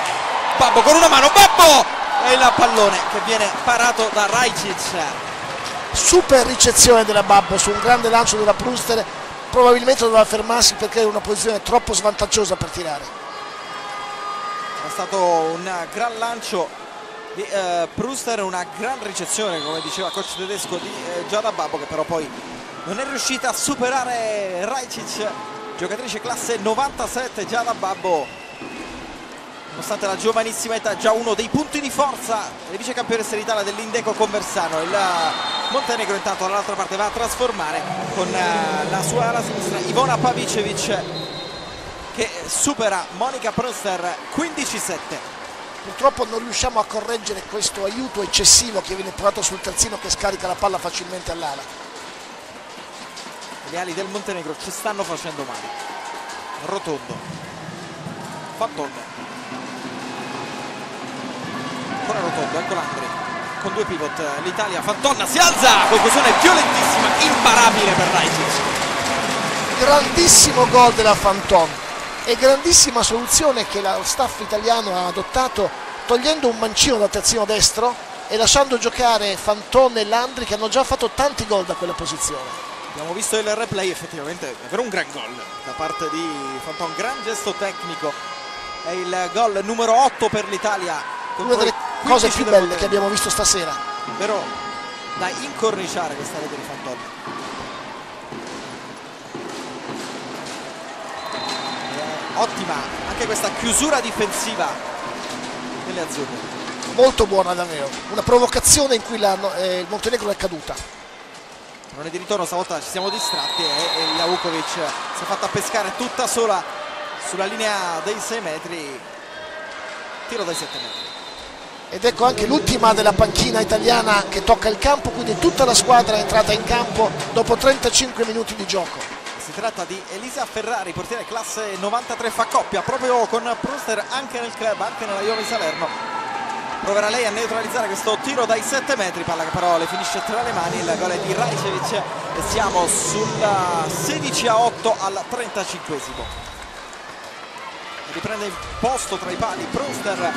Speaker 1: Babbo con una mano Babbo! E il pallone che viene parato da Rajcic.
Speaker 2: Super ricezione della Babbo su un grande lancio della Pruster probabilmente doveva fermarsi perché era una posizione troppo svantaggiosa per tirare
Speaker 1: è stato un gran lancio di eh, Pruster, una gran ricezione come diceva il coach tedesco di eh, Giada Babbo che però poi non è riuscita a superare Rajcic, giocatrice classe 97 Giada Babbo nonostante la giovanissima età già uno dei punti di forza del vice campionessa d'Italia dell'Indeco Conversano. Il Montenegro intanto dall'altra parte va a trasformare con eh, la sua ala sinistra Ivona Pavicevic che supera Monica Proster 15-7
Speaker 2: Purtroppo non riusciamo a correggere questo aiuto eccessivo che viene provato sul terzino che scarica la palla facilmente all'ala.
Speaker 1: le ali del Montenegro ci stanno facendo male. Rotondo. Fanton ancora Rotondo ecco Landri. Con due pivot l'Italia Fantonna si alza! Conclusione violentissima imparabile per Rajcic
Speaker 2: Grandissimo gol della Fanton e grandissima soluzione che lo staff italiano ha adottato togliendo un mancino dal terzino destro e lasciando giocare Fanton e Landri che hanno già fatto tanti gol da quella posizione.
Speaker 1: Abbiamo visto il replay, effettivamente è davvero un gran gol da parte di Fanton, gran gesto tecnico. È il gol numero 8 per l'Italia.
Speaker 2: Una delle cose più belle che abbiamo visto stasera.
Speaker 1: Davvero da incorniciare questa rete di Fanton. È ottima anche questa chiusura difensiva delle azzurre.
Speaker 2: Molto buona davvero, una provocazione in cui la, eh, il Montenegro è caduta.
Speaker 1: Non è di ritorno, stavolta ci siamo distratti e, e Javukovic si è fatta pescare tutta sola sulla linea dei 6 metri. Tiro dai 7 metri.
Speaker 2: Ed ecco anche l'ultima della panchina italiana che tocca il campo, quindi tutta la squadra è entrata in campo dopo 35 minuti di gioco.
Speaker 1: Si tratta di Elisa Ferrari, portiere classe 93, fa coppia proprio con Pruster anche nel club, anche nella Juve Salerno. Proverà lei a neutralizzare questo tiro dai 7 metri, palla che però le finisce tra le mani, il gol è di Rajcevic e siamo sul 16 a 8 al 35 Riprende il posto tra i pali Pruster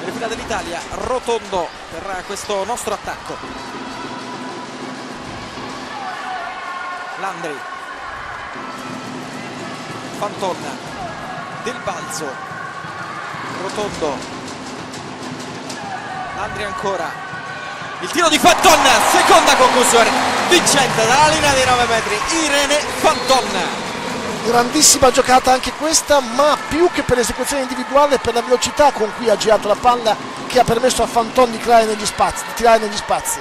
Speaker 1: nelle fila dell'Italia, rotondo per questo nostro attacco. Landri Fanton del balzo. Rotondo. Landri ancora. Il tiro di Fanton seconda conclusione vincente dalla linea dei 9 metri Irene Fanton
Speaker 2: grandissima giocata anche questa ma più che per l'esecuzione individuale per la velocità con cui ha girato la palla che ha permesso a Fanton di, di tirare negli spazi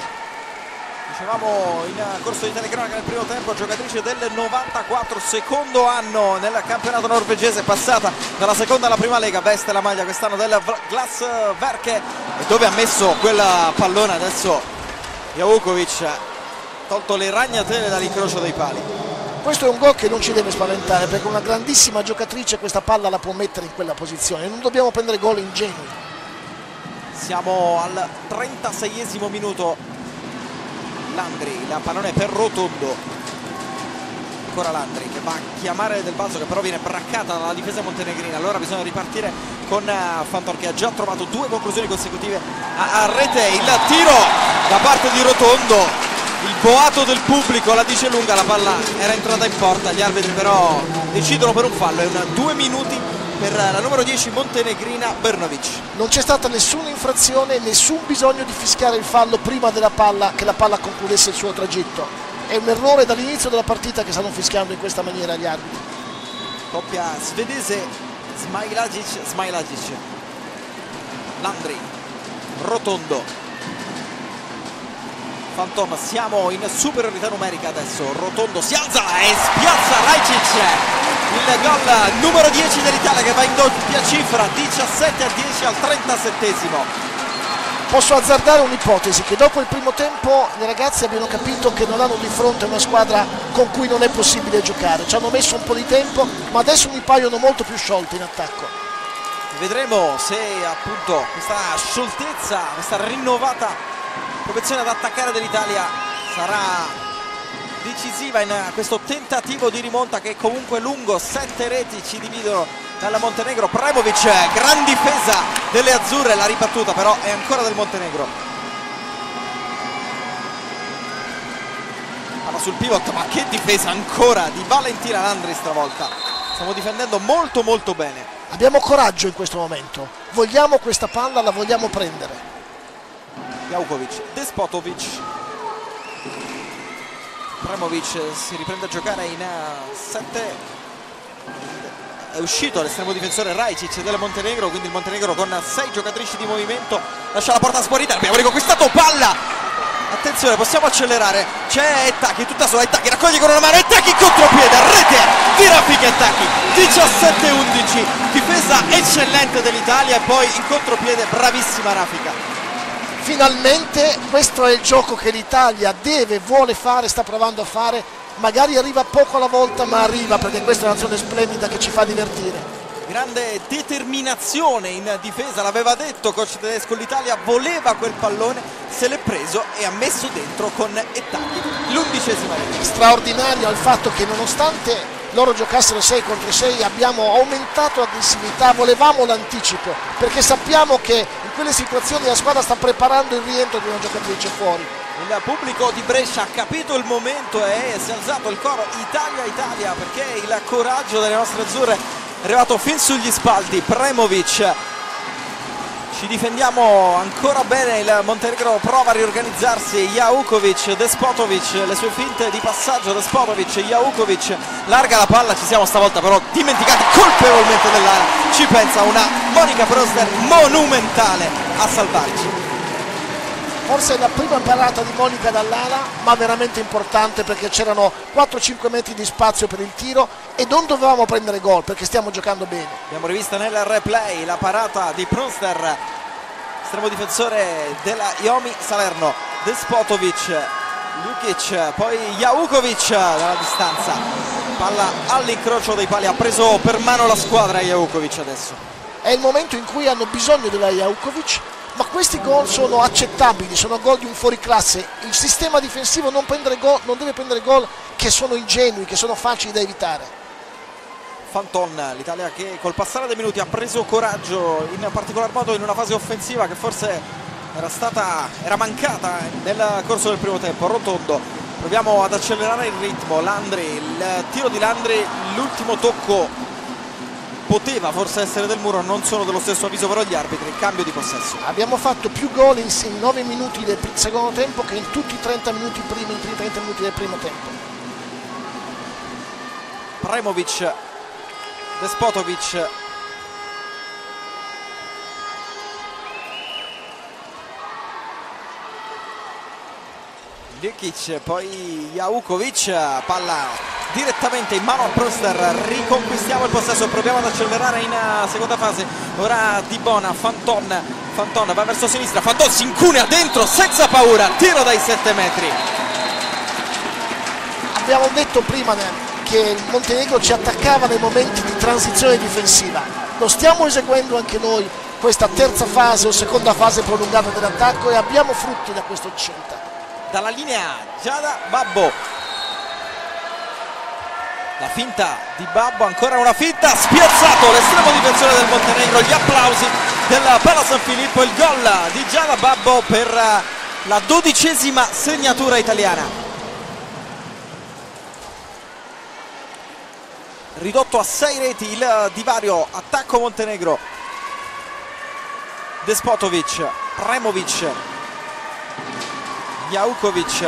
Speaker 1: dicevamo in corso di telecronaca nel primo tempo giocatrice del 94 secondo anno nel campionato norvegese passata dalla seconda alla prima lega veste la maglia quest'anno del Glass Verke e dove ha messo quella pallone adesso Javukovic ha tolto le ragnatele dall'incrocio dei pali.
Speaker 2: Questo è un gol che non ci deve spaventare perché una grandissima giocatrice questa palla la può mettere in quella posizione. Non dobbiamo prendere gol ingenui.
Speaker 1: Siamo al 36esimo minuto Landri, la pallone per Rotondo. Ancora Landri che va a chiamare Del Balzo che però viene braccata dalla difesa montenegrina. Allora bisogna ripartire con Fantor che ha già trovato due conclusioni consecutive a, rete. Il tiro da parte di Rotondo. Il boato del pubblico la dice lunga la palla era entrata in porta. Gli arbitri però decidono per un fallo è un due minuti per la numero 10 montenegrina Bernovic
Speaker 2: non c'è stata nessuna infrazione nessun bisogno di fischiare il fallo prima della palla che la palla concludesse il suo tragitto. È un errore dall'inizio della partita che stanno fischiando in questa maniera gli arbitri.
Speaker 1: Coppia svedese Smailagic Smailagic Landri Rotondo Fantom siamo in superiorità numerica adesso. Rotondo si alza e spiazza Rajcic. Il gol numero 10 dell'Italia che va in doppia cifra 17 a 10 al 37
Speaker 2: posso azzardare un'ipotesi che dopo il primo tempo le ragazze abbiano capito che non hanno di fronte una squadra con cui non è possibile giocare. Ci hanno messo un po' di tempo ma adesso mi paiono molto più sciolte in attacco.
Speaker 1: Vedremo se appunto questa scioltezza questa rinnovata propensione ad attaccare dell'Italia sarà decisiva in questo tentativo di rimonta che è comunque lungo, sette reti ci dividono dalla Montenegro, Premovic, gran difesa delle azzurre, la ribattuta però è ancora del Montenegro. Palla sul pivot, ma che difesa ancora di Valentina Landri stavolta. Stiamo difendendo molto molto bene.
Speaker 2: Abbiamo coraggio in questo momento, vogliamo questa palla, la vogliamo prendere.
Speaker 1: Jaukovic, Despotovic. Premovic si riprende a giocare in 7 è uscito l'estremo difensore Rajcic del Montenegro quindi il Montenegro con 6 giocatrici di movimento lascia la porta sguarita abbiamo riconquistato palla! Attenzione possiamo accelerare. C'è Ettaki tutta sola Ettaki raccoglie con una mano Ettaki contropiede rete! Di Rafik Ettaki 17-11 difesa eccellente dell'Italia e poi in contropiede bravissima Rafika
Speaker 2: finalmente questo è il gioco che l'Italia deve, vuole fare, sta provando a fare magari arriva poco alla volta ma arriva perché questa è una nazione splendida che ci fa divertire
Speaker 1: grande determinazione in difesa, l'aveva detto coach tedesco, l'Italia voleva quel pallone, se l'è preso e ha messo dentro con Ettaghi, l'undicesima rete.
Speaker 2: Straordinario il fatto che nonostante loro giocassero 6 contro 6 abbiamo aumentato l'aggressività, volevamo l'anticipo perché sappiamo che quelle situazioni la squadra sta preparando il rientro di una giocatrice fuori.
Speaker 1: Il pubblico di Brescia ha capito il momento e si è alzato il coro Italia Italia perché il coraggio delle nostre azzurre è arrivato fin sugli spalti Premovic ci difendiamo ancora bene il Montenegro prova a riorganizzarsi Jaukovic, Despotovic le sue finte di passaggio Despotovic, Jaukovic larga la palla ci siamo stavolta però dimenticati colpevolmente dell'area ci pensa una Monica Proster monumentale a salvarci
Speaker 2: forse è la prima parata di Monica dall'ala ma veramente importante perché c'erano 4-5 metri di spazio per il tiro e non dovevamo prendere gol perché stiamo giocando bene.
Speaker 1: Abbiamo rivisto nel replay la parata di Prunster estremo difensore della Iomi Salerno Despotovic Lukic poi Jaukovic dalla distanza. Palla all'incrocio dei pali ha preso per mano la squadra Jaukovic adesso.
Speaker 2: È il momento in cui hanno bisogno della Jaukovic ma questi gol sono accettabili, sono gol di un fuoriclasse. Il sistema difensivo non, gol, non deve prendere gol che sono ingenui, che sono facili da evitare.
Speaker 1: Fanton, l'Italia che col passare dei minuti ha preso coraggio in particolar modo in una fase offensiva che forse era stata era mancata nel corso del primo tempo. Rotondo, proviamo ad accelerare il ritmo. Landri, il tiro di Landri, l'ultimo tocco poteva forse essere del muro, non sono dello stesso avviso però gli arbitri, cambio di possesso.
Speaker 2: Abbiamo fatto più gol in 9 minuti del secondo tempo che in tutti i 30 minuti primi, i 30 minuti del primo tempo.
Speaker 1: Premovic, Despotovic. Ljukic, poi Jaukovic, palla direttamente in mano a Proster. Riconquistiamo il possesso proviamo ad accelerare in eh, seconda fase. Ora Di Bona Fanton Fanton va verso sinistra Fanton si incunea dentro senza paura tiro dai 7 metri.
Speaker 2: Abbiamo detto prima che il Montenegro ci attaccava nei momenti di transizione difensiva. Lo stiamo eseguendo anche noi questa terza fase o seconda fase prolungata dell'attacco e abbiamo frutti da questa scelta
Speaker 1: dalla linea Giada Babbo la finta di Babbo, ancora una finta, spiazzato l'estremo difensore del Montenegro, gli applausi del Pala San Filippo, il gol di Giada Babbo per la dodicesima segnatura italiana. Ridotto a sei reti il divario attacco Montenegro. Despotovic, Premovic, Jaukovic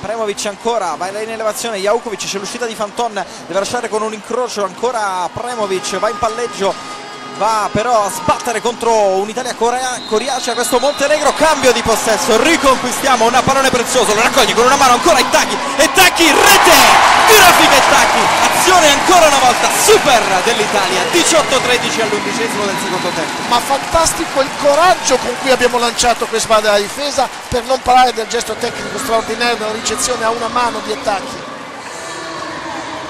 Speaker 1: Premovic ancora va in elevazione Jaukovic c'è l'uscita di Fanton deve lasciare con un incrocio ancora Premovic va in palleggio va però a sbattere contro un'Italia coriacea questo Montenegro cambio di possesso. Riconquistiamo un pallone prezioso lo raccoglie con una mano ancora Itaki Itaki rete! Di Itaki azione ancora una volta super dell'Italia. 18-13 all'undicesimo del secondo tempo.
Speaker 2: Ma fantastico il coraggio con cui abbiamo lanciato questa della difesa per non parlare del gesto tecnico straordinario della ricezione a una mano di Itaki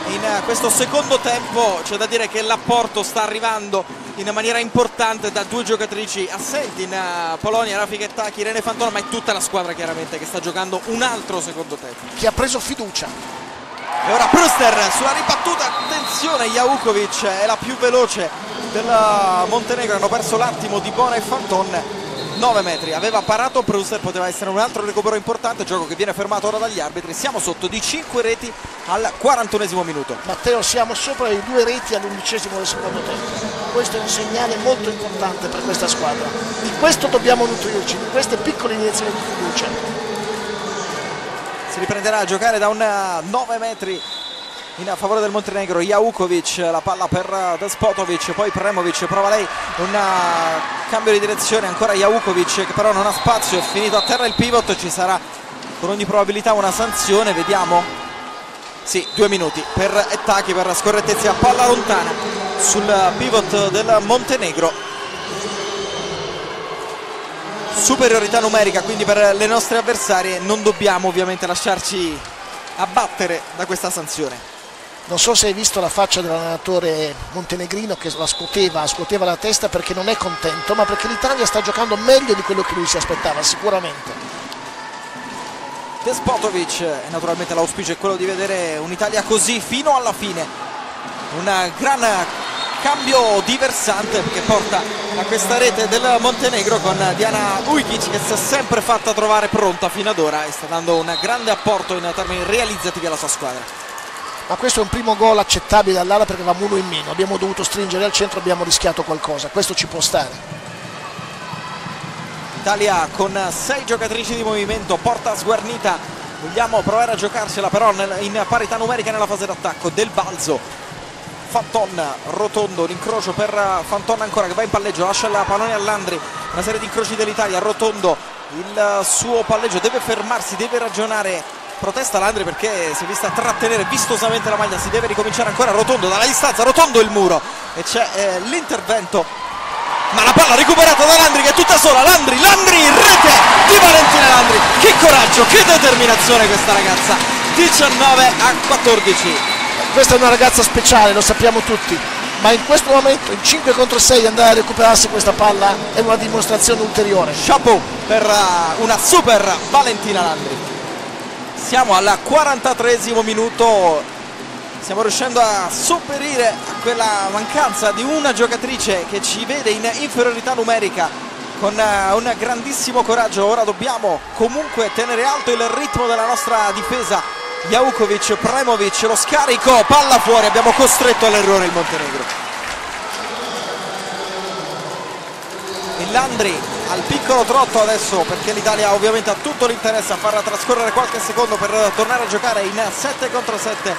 Speaker 1: in questo secondo tempo c'è da dire che l'apporto sta arrivando in maniera importante da due giocatrici assenti in eh, Polonia, Rafika Ettaki, Irene Fantona, ma è tutta la squadra chiaramente che sta giocando un altro secondo tempo.
Speaker 2: Che ha preso fiducia.
Speaker 1: E ora Pruster sulla ribattuta, attenzione Jaukovic è la più veloce del Montenegro, hanno perso l'attimo di Bona e Fanton 9 metri, aveva parato Pruster, poteva essere un altro recupero importante, gioco che viene fermato ora dagli arbitri, siamo sotto di 5 reti al 41 minuto.
Speaker 2: Matteo siamo sopra i due reti all'undicesimo del secondo tempo, questo è un segnale molto importante per questa squadra, di questo dobbiamo nutrirci, di queste piccole iniezioni di fiducia.
Speaker 1: Si riprenderà a giocare da un 9 metri in favore del Montenegro Jaukovic la palla per Despotovic poi Premovic prova lei un uh, cambio di direzione ancora Jaukovic che però non ha spazio finito a terra il pivot ci sarà con ogni probabilità una sanzione vediamo. Sì due minuti per Ettaki per scorrettezza palla lontana sul pivot del Montenegro. Superiorità numerica quindi per le nostre avversarie non dobbiamo ovviamente lasciarci abbattere da questa sanzione
Speaker 2: non so se hai visto la faccia dell'allenatore montenegrino che la scuoteva, scuoteva la testa perché non è contento, ma perché l'Italia sta giocando meglio di quello che lui si aspettava, sicuramente.
Speaker 1: Despotovic e naturalmente l'auspicio è quello di vedere un'Italia così fino alla fine. Un gran cambio diversante che porta a questa rete del Montenegro con Diana Ujkic che si è sempre fatta trovare pronta fino ad ora e sta dando un grande apporto in termini realizzativi alla sua squadra
Speaker 2: ma questo è un primo gol accettabile dall'ala perché avevamo uno in meno. Abbiamo dovuto stringere al centro abbiamo rischiato qualcosa. Questo ci può stare.
Speaker 1: Italia con sei giocatrici di movimento porta sguarnita. Vogliamo provare a giocarsela però in parità numerica nella fase d'attacco. Del balzo. Fanton rotondo l'incrocio per Fanton ancora che va in palleggio lascia la pallone a Landri una serie di incroci dell'Italia rotondo il suo palleggio. Deve fermarsi deve ragionare protesta Landri perché si è vista trattenere vistosamente la maglia si deve ricominciare ancora Rotondo dalla distanza Rotondo il muro. E c'è eh, l'intervento. Ma la palla recuperata da Landri che è tutta sola Landri, Landri in rete di Valentina Landri che coraggio, che determinazione questa ragazza. 19 a 14
Speaker 2: questa è una ragazza speciale, lo sappiamo tutti. Ma in questo momento in 5 contro 6 andare a recuperarsi questa palla è una dimostrazione ulteriore.
Speaker 1: Chapeau per uh, una super Valentina Landri siamo al 43 minuto. Stiamo riuscendo a sopperire a quella mancanza di una giocatrice che ci vede in inferiorità numerica con eh, un grandissimo coraggio. Ora dobbiamo comunque tenere alto il ritmo della nostra difesa. Jaukovic, Premovic, lo scarico, palla fuori, abbiamo costretto all'errore il Montenegro. Il Landri al piccolo trotto adesso perché l'Italia ovviamente ha tutto l'interesse a farla trascorrere qualche secondo per tornare a giocare in 7 contro 7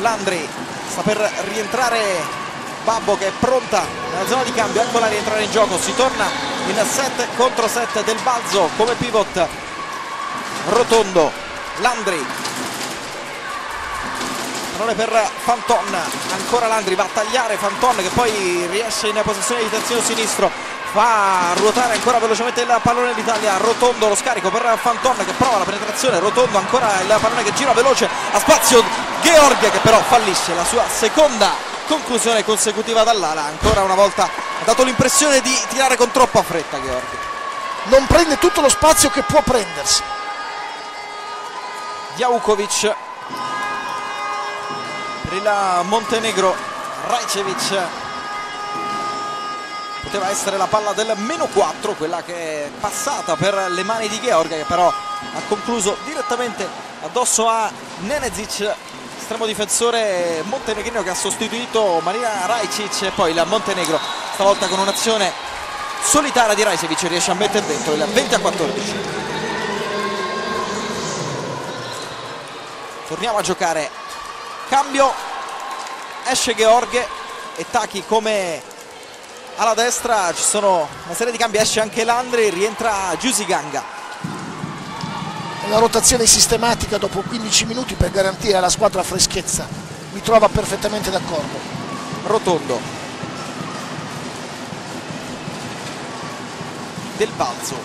Speaker 1: Landri sta per rientrare Babbo che è pronta nella zona di cambio eccola rientrare in gioco si torna in 7 contro 7 del Balzo come pivot. Rotondo Landri pallone per Fanton ancora Landri va a tagliare Fanton che poi riesce in posizione di terzino sinistro fa ruotare ancora velocemente il pallone d'Italia Rotondo lo scarico per Fanton che prova la penetrazione Rotondo ancora il pallone che gira veloce a spazio Georg che però fallisce la sua seconda conclusione consecutiva dall'ala. Ancora una volta ha dato l'impressione di tirare con troppa fretta Georg.
Speaker 2: Non prende tutto lo spazio che può prendersi.
Speaker 1: Jaukovic per il Montenegro Rajcevic poteva essere la palla del meno 4 quella che è passata per le mani di Georga che però ha concluso direttamente addosso a Nenezic estremo difensore montenegrino che ha sostituito Marina Rajcic e poi il Montenegro stavolta con un'azione solitaria di Rajcevic riesce a mettere dentro il 20 a 14 torniamo a giocare. Cambio. Esce Georghe e Taki come alla destra ci sono una serie di cambi esce anche Landri rientra Giusy Ganga
Speaker 2: una rotazione sistematica dopo 15 minuti per garantire alla squadra freschezza. Mi trova perfettamente d'accordo.
Speaker 1: Rotondo. Del balzo.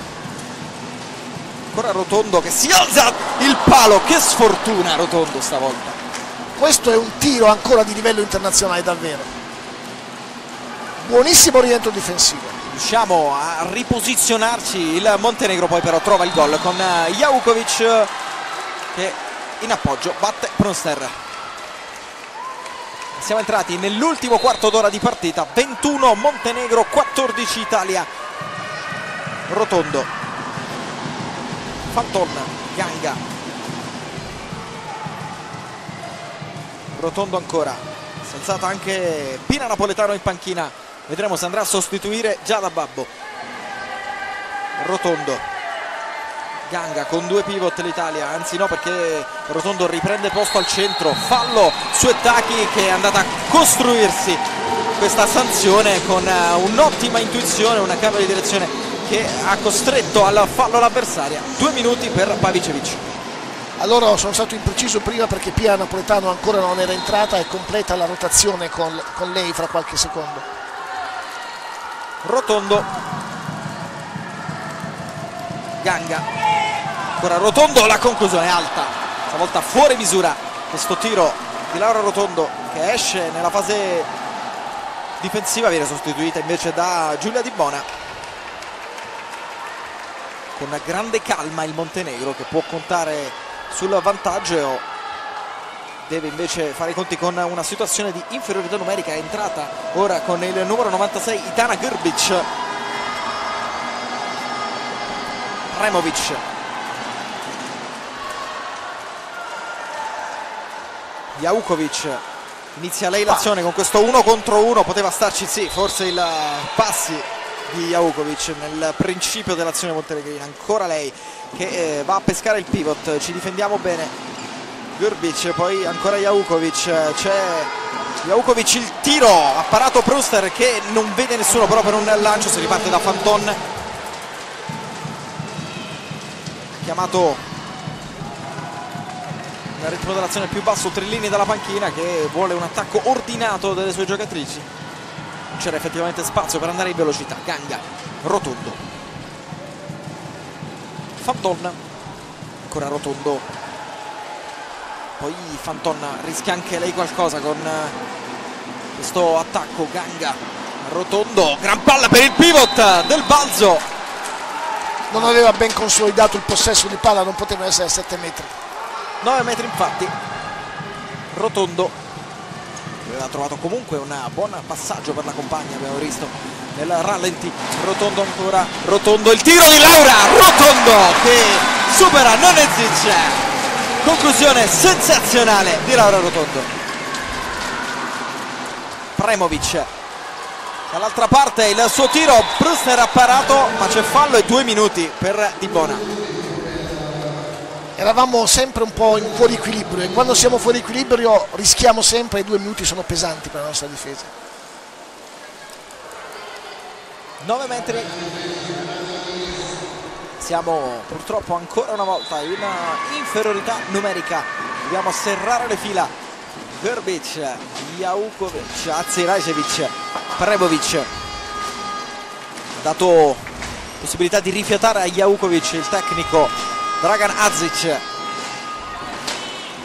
Speaker 1: Ancora Rotondo che si alza il palo. Che sfortuna Rotondo stavolta.
Speaker 2: Questo è un tiro ancora di livello internazionale davvero buonissimo rientro difensivo.
Speaker 1: Riusciamo a riposizionarci. Il Montenegro poi però trova il gol con eh, Jaukovic che in appoggio batte Pronster siamo entrati nell'ultimo quarto d'ora di partita. 21 Montenegro 14 Italia. Rotondo. Fanton Ganga Rotondo ancora. Alzata anche Pina Napoletano in panchina vedremo se andrà a sostituire già da Babbo Rotondo Ganga con due pivot l'Italia anzi no perché Rotondo riprende posto al centro, fallo su Ettaki che è andata a costruirsi questa sanzione con eh, un'ottima intuizione, una cambio di direzione che ha costretto al fallo l'avversaria. Due minuti per Pavicevic.
Speaker 2: Allora sono stato impreciso prima perché Pia Napoletano ancora non era entrata e completa la rotazione con, con lei fra qualche secondo.
Speaker 1: Rotondo. Ganga. Ancora Rotondo, la conclusione alta. Stavolta fuori misura questo tiro di Laura Rotondo che esce nella fase difensiva, viene sostituita invece da Giulia Di Bona. Con grande calma il Montenegro che può contare sul vantaggio deve invece fare i conti con una situazione di inferiorità numerica è entrata ora con il numero 96 Itana Grbic. Removic. Jaukovic. Inizia lei l'azione con questo 1 contro 1 poteva starci sì forse il passi di Jaukovic nel principio dell'azione montenegrina ancora lei che eh, va a pescare il pivot ci difendiamo bene Gurbic poi ancora Jaukovic c'è Jaukovic il tiro ha parato Pruster che non vede nessuno però per un lancio si riparte da Fanton. Chiamato nel ritmo dell'azione più basso Trillini dalla panchina che vuole un attacco ordinato delle sue giocatrici. Non c'era effettivamente spazio per andare in velocità. Ganga, Rotondo. Fanton ancora Rotondo poi Fanton rischia anche lei qualcosa con questo attacco Ganga Rotondo. Gran palla per il pivot del Balzo.
Speaker 2: Non aveva ben consolidato il possesso di palla non poteva essere a 7 metri.
Speaker 1: 9 metri infatti. Rotondo. Aveva trovato comunque un buon passaggio per la compagna abbiamo visto nel rallenti. Rotondo ancora Rotondo il tiro di Laura. Rotondo che supera Nonezic conclusione sensazionale di Laura Rotondo. Premovic. Dall'altra parte il suo tiro Brusner ha parato ma c'è fallo e due minuti per Dibona
Speaker 2: eravamo sempre un po' in fuori equilibrio e quando siamo fuori equilibrio rischiamo sempre e i due minuti sono pesanti per la nostra difesa.
Speaker 1: 9 metri siamo purtroppo ancora una volta in inferiorità numerica. Dobbiamo serrare le fila. Grbic, Jaukovic, anzi Rajcevic, Prebovic. Dato possibilità di rifiatare a Jaukovic il tecnico Dragan Azic.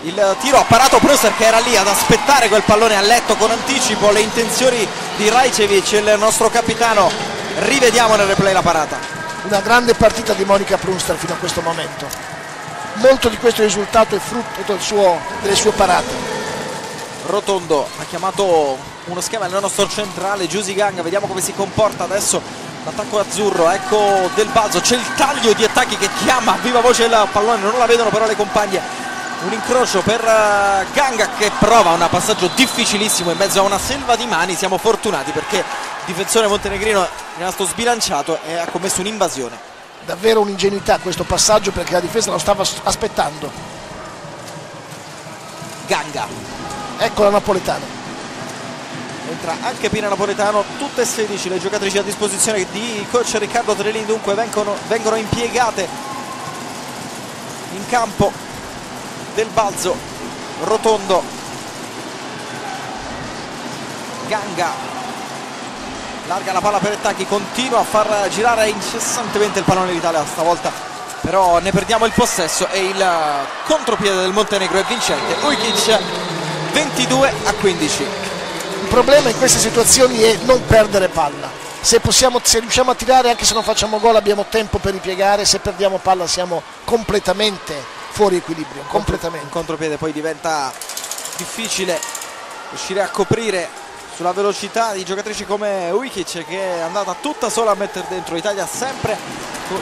Speaker 1: Il tiro ha parato Pruster che era lì ad aspettare quel pallone a letto con anticipo. Le intenzioni di Rajcevic il nostro capitano. Rivediamo nel replay la parata
Speaker 2: una grande partita di Monica Pruster fino a questo momento. Molto di questo risultato è frutto del suo, delle sue parate.
Speaker 1: Rotondo ha chiamato uno schema nel nostro centrale Giusy Gang vediamo come si comporta adesso. L'attacco azzurro ecco Del Balzo c'è il taglio di attacchi che chiama a viva voce il pallone non la vedono però le compagne. Un incrocio per uh, Ganga che prova un passaggio difficilissimo in mezzo a una selva di mani siamo fortunati perché difensore montenegrino è rimasto sbilanciato e ha commesso un'invasione.
Speaker 2: Davvero un'ingenuità questo passaggio perché la difesa lo stava aspettando.
Speaker 1: Ganga.
Speaker 2: Ecco la Napoletano
Speaker 1: entra anche Pina Napoletano tutte e 16 le giocatrici a disposizione di coach Riccardo Trelini dunque vengono, vengono impiegate in campo del balzo rotondo. Ganga larga la palla per Ettacchi continua a far girare incessantemente il pallone d'Italia stavolta però ne perdiamo il possesso e il contropiede del Montenegro è vincente Ujkic 22 a 15
Speaker 2: problema in queste situazioni è non perdere palla. Se, possiamo, se riusciamo a tirare anche se non facciamo gol abbiamo tempo per ripiegare, se perdiamo palla siamo completamente fuori equilibrio. Completamente.
Speaker 1: In contropiede poi diventa difficile riuscire a coprire sulla velocità di giocatrici come Wikic che è andata tutta sola a mettere dentro l'Italia sempre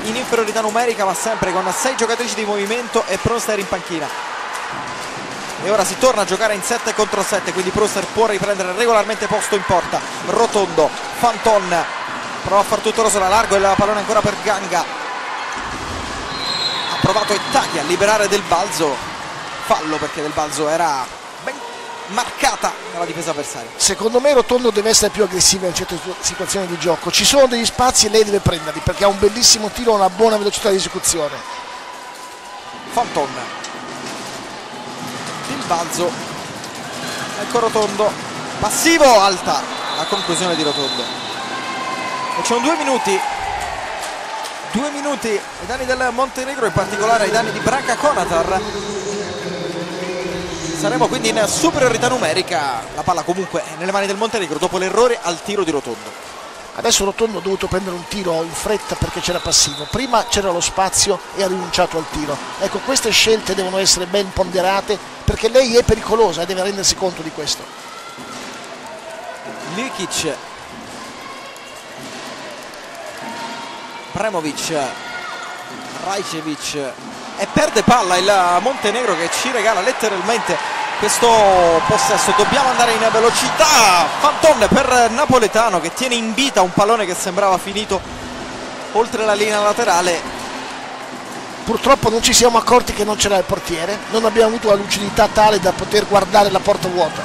Speaker 1: in inferiorità numerica ma sempre con 6 giocatrici di movimento e Proster in panchina. E ora si torna a giocare in 7 contro 7 quindi Proster può riprendere regolarmente posto in porta. Rotondo, Fanton prova a far tutto Rosola largo e la pallone ancora per Ganga. Ha provato Ettaghi a liberare del balzo. Fallo perché Del Balzo era marcata dalla difesa avversaria.
Speaker 2: Secondo me Rotondo deve essere più aggressiva in certe situazioni di gioco. Ci sono degli spazi e lei deve prenderli perché ha un bellissimo tiro e una buona velocità di esecuzione.
Speaker 1: Fanton. Il balzo. Ecco Rotondo. Passivo alta. La conclusione di Rotondo. E c'erano due minuti. Due minuti ai danni del Montenegro, in particolare ai danni di Branca Conatar. Saremo quindi in superiorità numerica. La palla comunque è nelle mani del Montenegro dopo l'errore al tiro di Rotondo.
Speaker 2: Adesso Rotondo ha dovuto prendere un tiro in fretta perché c'era passivo. Prima c'era lo spazio e ha rinunciato al tiro. Ecco, queste scelte devono essere ben ponderate perché lei è pericolosa e deve rendersi conto di questo.
Speaker 1: Likic. Premovic. Rajcevic. E perde palla il Montenegro che ci regala letteralmente questo possesso. Dobbiamo andare in velocità. Fanton per Napoletano che tiene in vita un pallone che sembrava finito oltre la linea laterale.
Speaker 2: Purtroppo non ci siamo accorti che non c'era il portiere. Non abbiamo avuto la lucidità tale da poter guardare la porta vuota.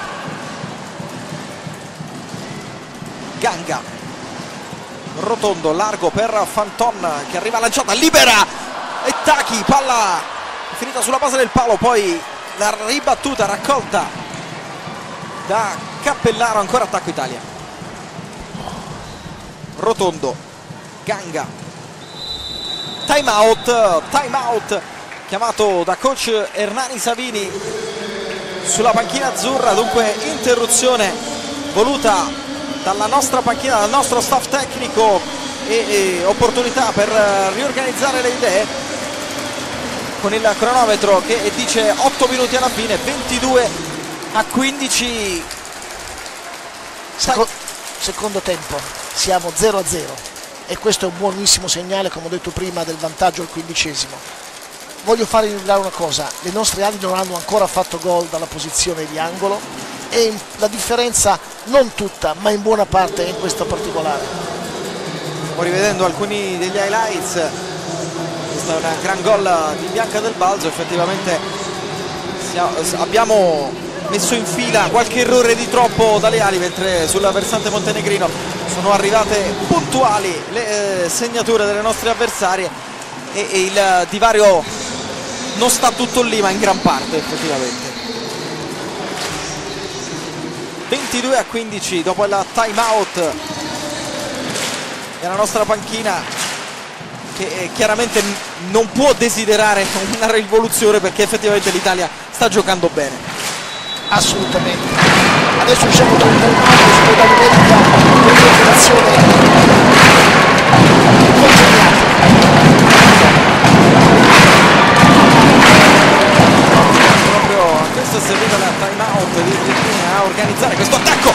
Speaker 1: Ganga. Rotondo largo per Fanton che arriva lanciata libera e Taki palla finita sulla base del palo poi la ribattuta raccolta da Cappellaro ancora attacco Italia. Rotondo Ganga. Time out time out chiamato da coach Hernani Savini sulla panchina azzurra. Dunque interruzione voluta dalla nostra panchina dal nostro staff tecnico e, e opportunità per riorganizzare le idee con il cronometro che dice 8 minuti alla fine 22 a 15
Speaker 2: Seco secondo tempo siamo 0 a 0 e questo è un buonissimo segnale come ho detto prima del vantaggio al quindicesimo. Voglio fare rilevare una cosa le nostre ali non hanno ancora fatto gol dalla posizione di angolo e la differenza non tutta ma in buona parte è in questo particolare.
Speaker 1: Stiamo rivedendo alcuni degli highlights questo è un gran gol di Bianca del Balzo effettivamente abbiamo messo in fila qualche errore di troppo dalle ali mentre sul versante montenegrino sono arrivate puntuali le eh, segnature delle nostre avversarie e, e il divario non sta tutto lì ma in gran parte effettivamente. 22 a 15 dopo il time out della nostra panchina che eh, chiaramente non può desiderare una rivoluzione perché effettivamente l'Italia sta giocando bene.
Speaker 2: Assolutamente. Adesso usciamo da un tempo sulle da numerica un'operazione
Speaker 1: questo è servito la time out di Filippina a organizzare questo attacco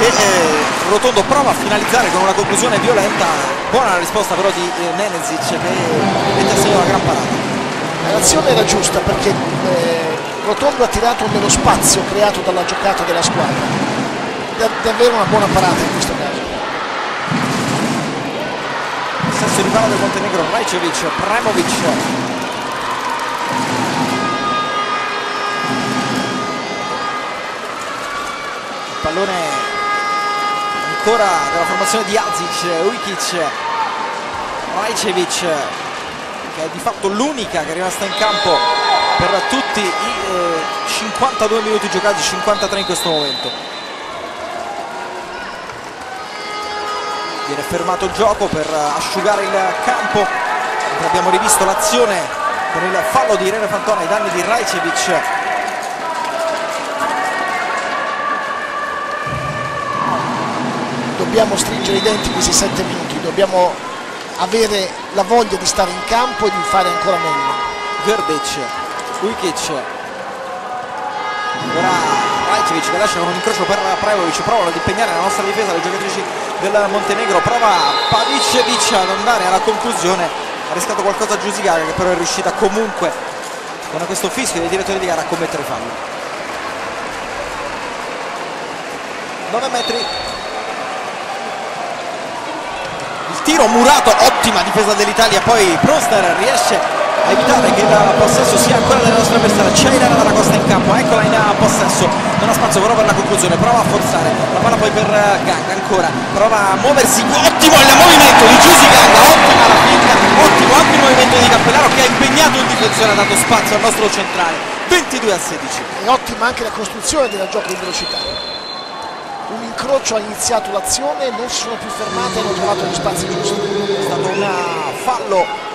Speaker 1: e eh, Rotondo prova a finalizzare con una conclusione violenta. Buona la risposta però di eh, Nenezic che mette a segno una gran parata.
Speaker 2: L'azione era giusta perché eh, Rotondo ha tirato nello spazio creato dalla giocata della squadra. Da, davvero una buona parata in questo caso.
Speaker 1: Sesso di palla del Montenegro Rajcevic, Premovic pallone ancora della formazione di Azic, Ujkic, Rajcevic che è di fatto l'unica che è rimasta in campo per tutti i eh, 52 minuti giocati, 53 in questo momento. Viene fermato il gioco per asciugare il campo, abbiamo rivisto l'azione con il fallo di Irene Fantona ai danni di Rajcevic
Speaker 2: dobbiamo stringere i denti questi sette minuti, dobbiamo avere la voglia di stare in campo e di fare ancora meglio.
Speaker 1: Verbec, Ujkic, ora Rajcevic che lascia un incrocio per Prevovic, provano ad impegnare la nostra difesa, le giocatrici del Montenegro, prova Pavicevic ad andare alla conclusione, ha riscato qualcosa a Giusigaga che però è riuscita comunque con questo fischio dei direttori di gara a commettere fallo. 9 metri tiro murato, ottima difesa dell'Italia, poi Proster riesce evitare che il possesso sia ancora delle nostre avversarie c'è Ilana dalla Costa in campo eccola in possesso. Non ha spazio però per la conclusione prova a forzare. La palla poi per Ganga ancora. Prova a muoversi ottimo il movimento di Giusy Ganga ottima la finta ottimo anche il movimento di Cappellaro che ha impegnato il difensore ha dato spazio al nostro centrale. 22 a 16
Speaker 2: è ottima anche la costruzione del gioco in velocità un incrocio ha iniziato l'azione non si sono più fermate hanno trovato gli spazi giusti
Speaker 1: è stato un fallo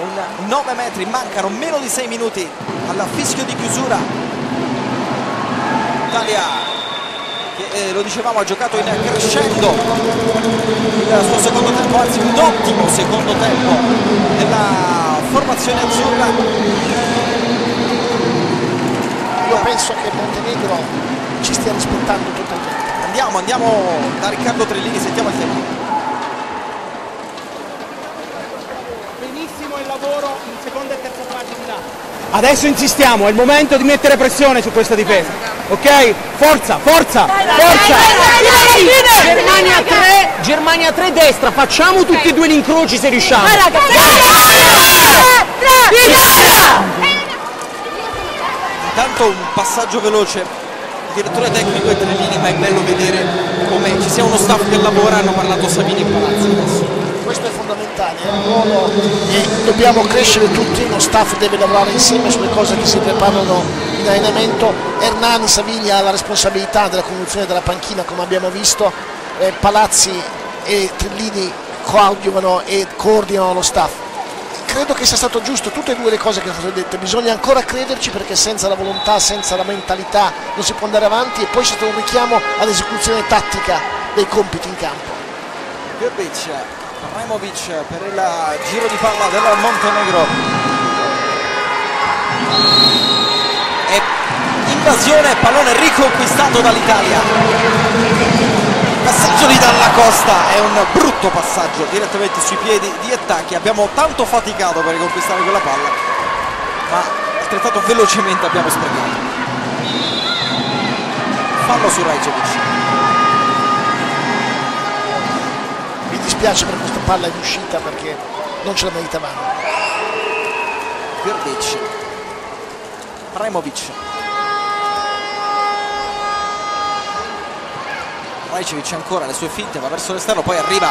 Speaker 1: un 9 metri, mancano meno di 6 minuti al fischio di chiusura. Italia che eh, lo dicevamo ha giocato in crescendo il suo secondo tempo, anzi un ottimo secondo tempo della formazione azzurra.
Speaker 2: Io penso che Montenegro ci stia rispettando.
Speaker 1: Andiamo, andiamo da Riccardo Trellini, sentiamo il tema.
Speaker 9: lavoro in seconda e terza parte di là. Adesso insistiamo, è il momento di mettere pressione su questa difesa. Ok? Forza, forza, forza! Germania 3, Germania 3 destra, facciamo tutti e due gli incroci se riusciamo.
Speaker 1: Intanto un passaggio veloce il direttore tecnico e Trellini, ma è bello vedere come ci sia uno staff che lavora, hanno parlato Savini e Palazzi adesso
Speaker 2: questo è fondamentale, è un ruolo e dobbiamo crescere tutti, lo staff deve lavorare insieme sulle cose che si preparano in allenamento, Hernani Savigli ha la responsabilità della conduzione della panchina come abbiamo visto, eh, Palazzi e Trillini coadiuvano e coordinano lo staff. Credo che sia stato giusto tutte e due le cose che sono state dette, bisogna ancora crederci perché senza la volontà, senza la mentalità non si può andare avanti. E poi c'è stato un richiamo all'esecuzione tattica dei compiti in campo.
Speaker 1: Gerbic Raimovic per il giro di palla del Montenegro. E invasione pallone riconquistato dall'Italia passaggio di Dalla Costa è un brutto passaggio direttamente sui piedi di Ettacchi abbiamo tanto faticato per riconquistare quella palla ma altrettanto velocemente abbiamo sprecato fallo su Rajcevic
Speaker 2: dispiace per questa palla in uscita perché non ce la meritavamo.
Speaker 1: Verdic, Premovic. Rajcevic ancora le sue finte, va verso l'esterno, poi arriva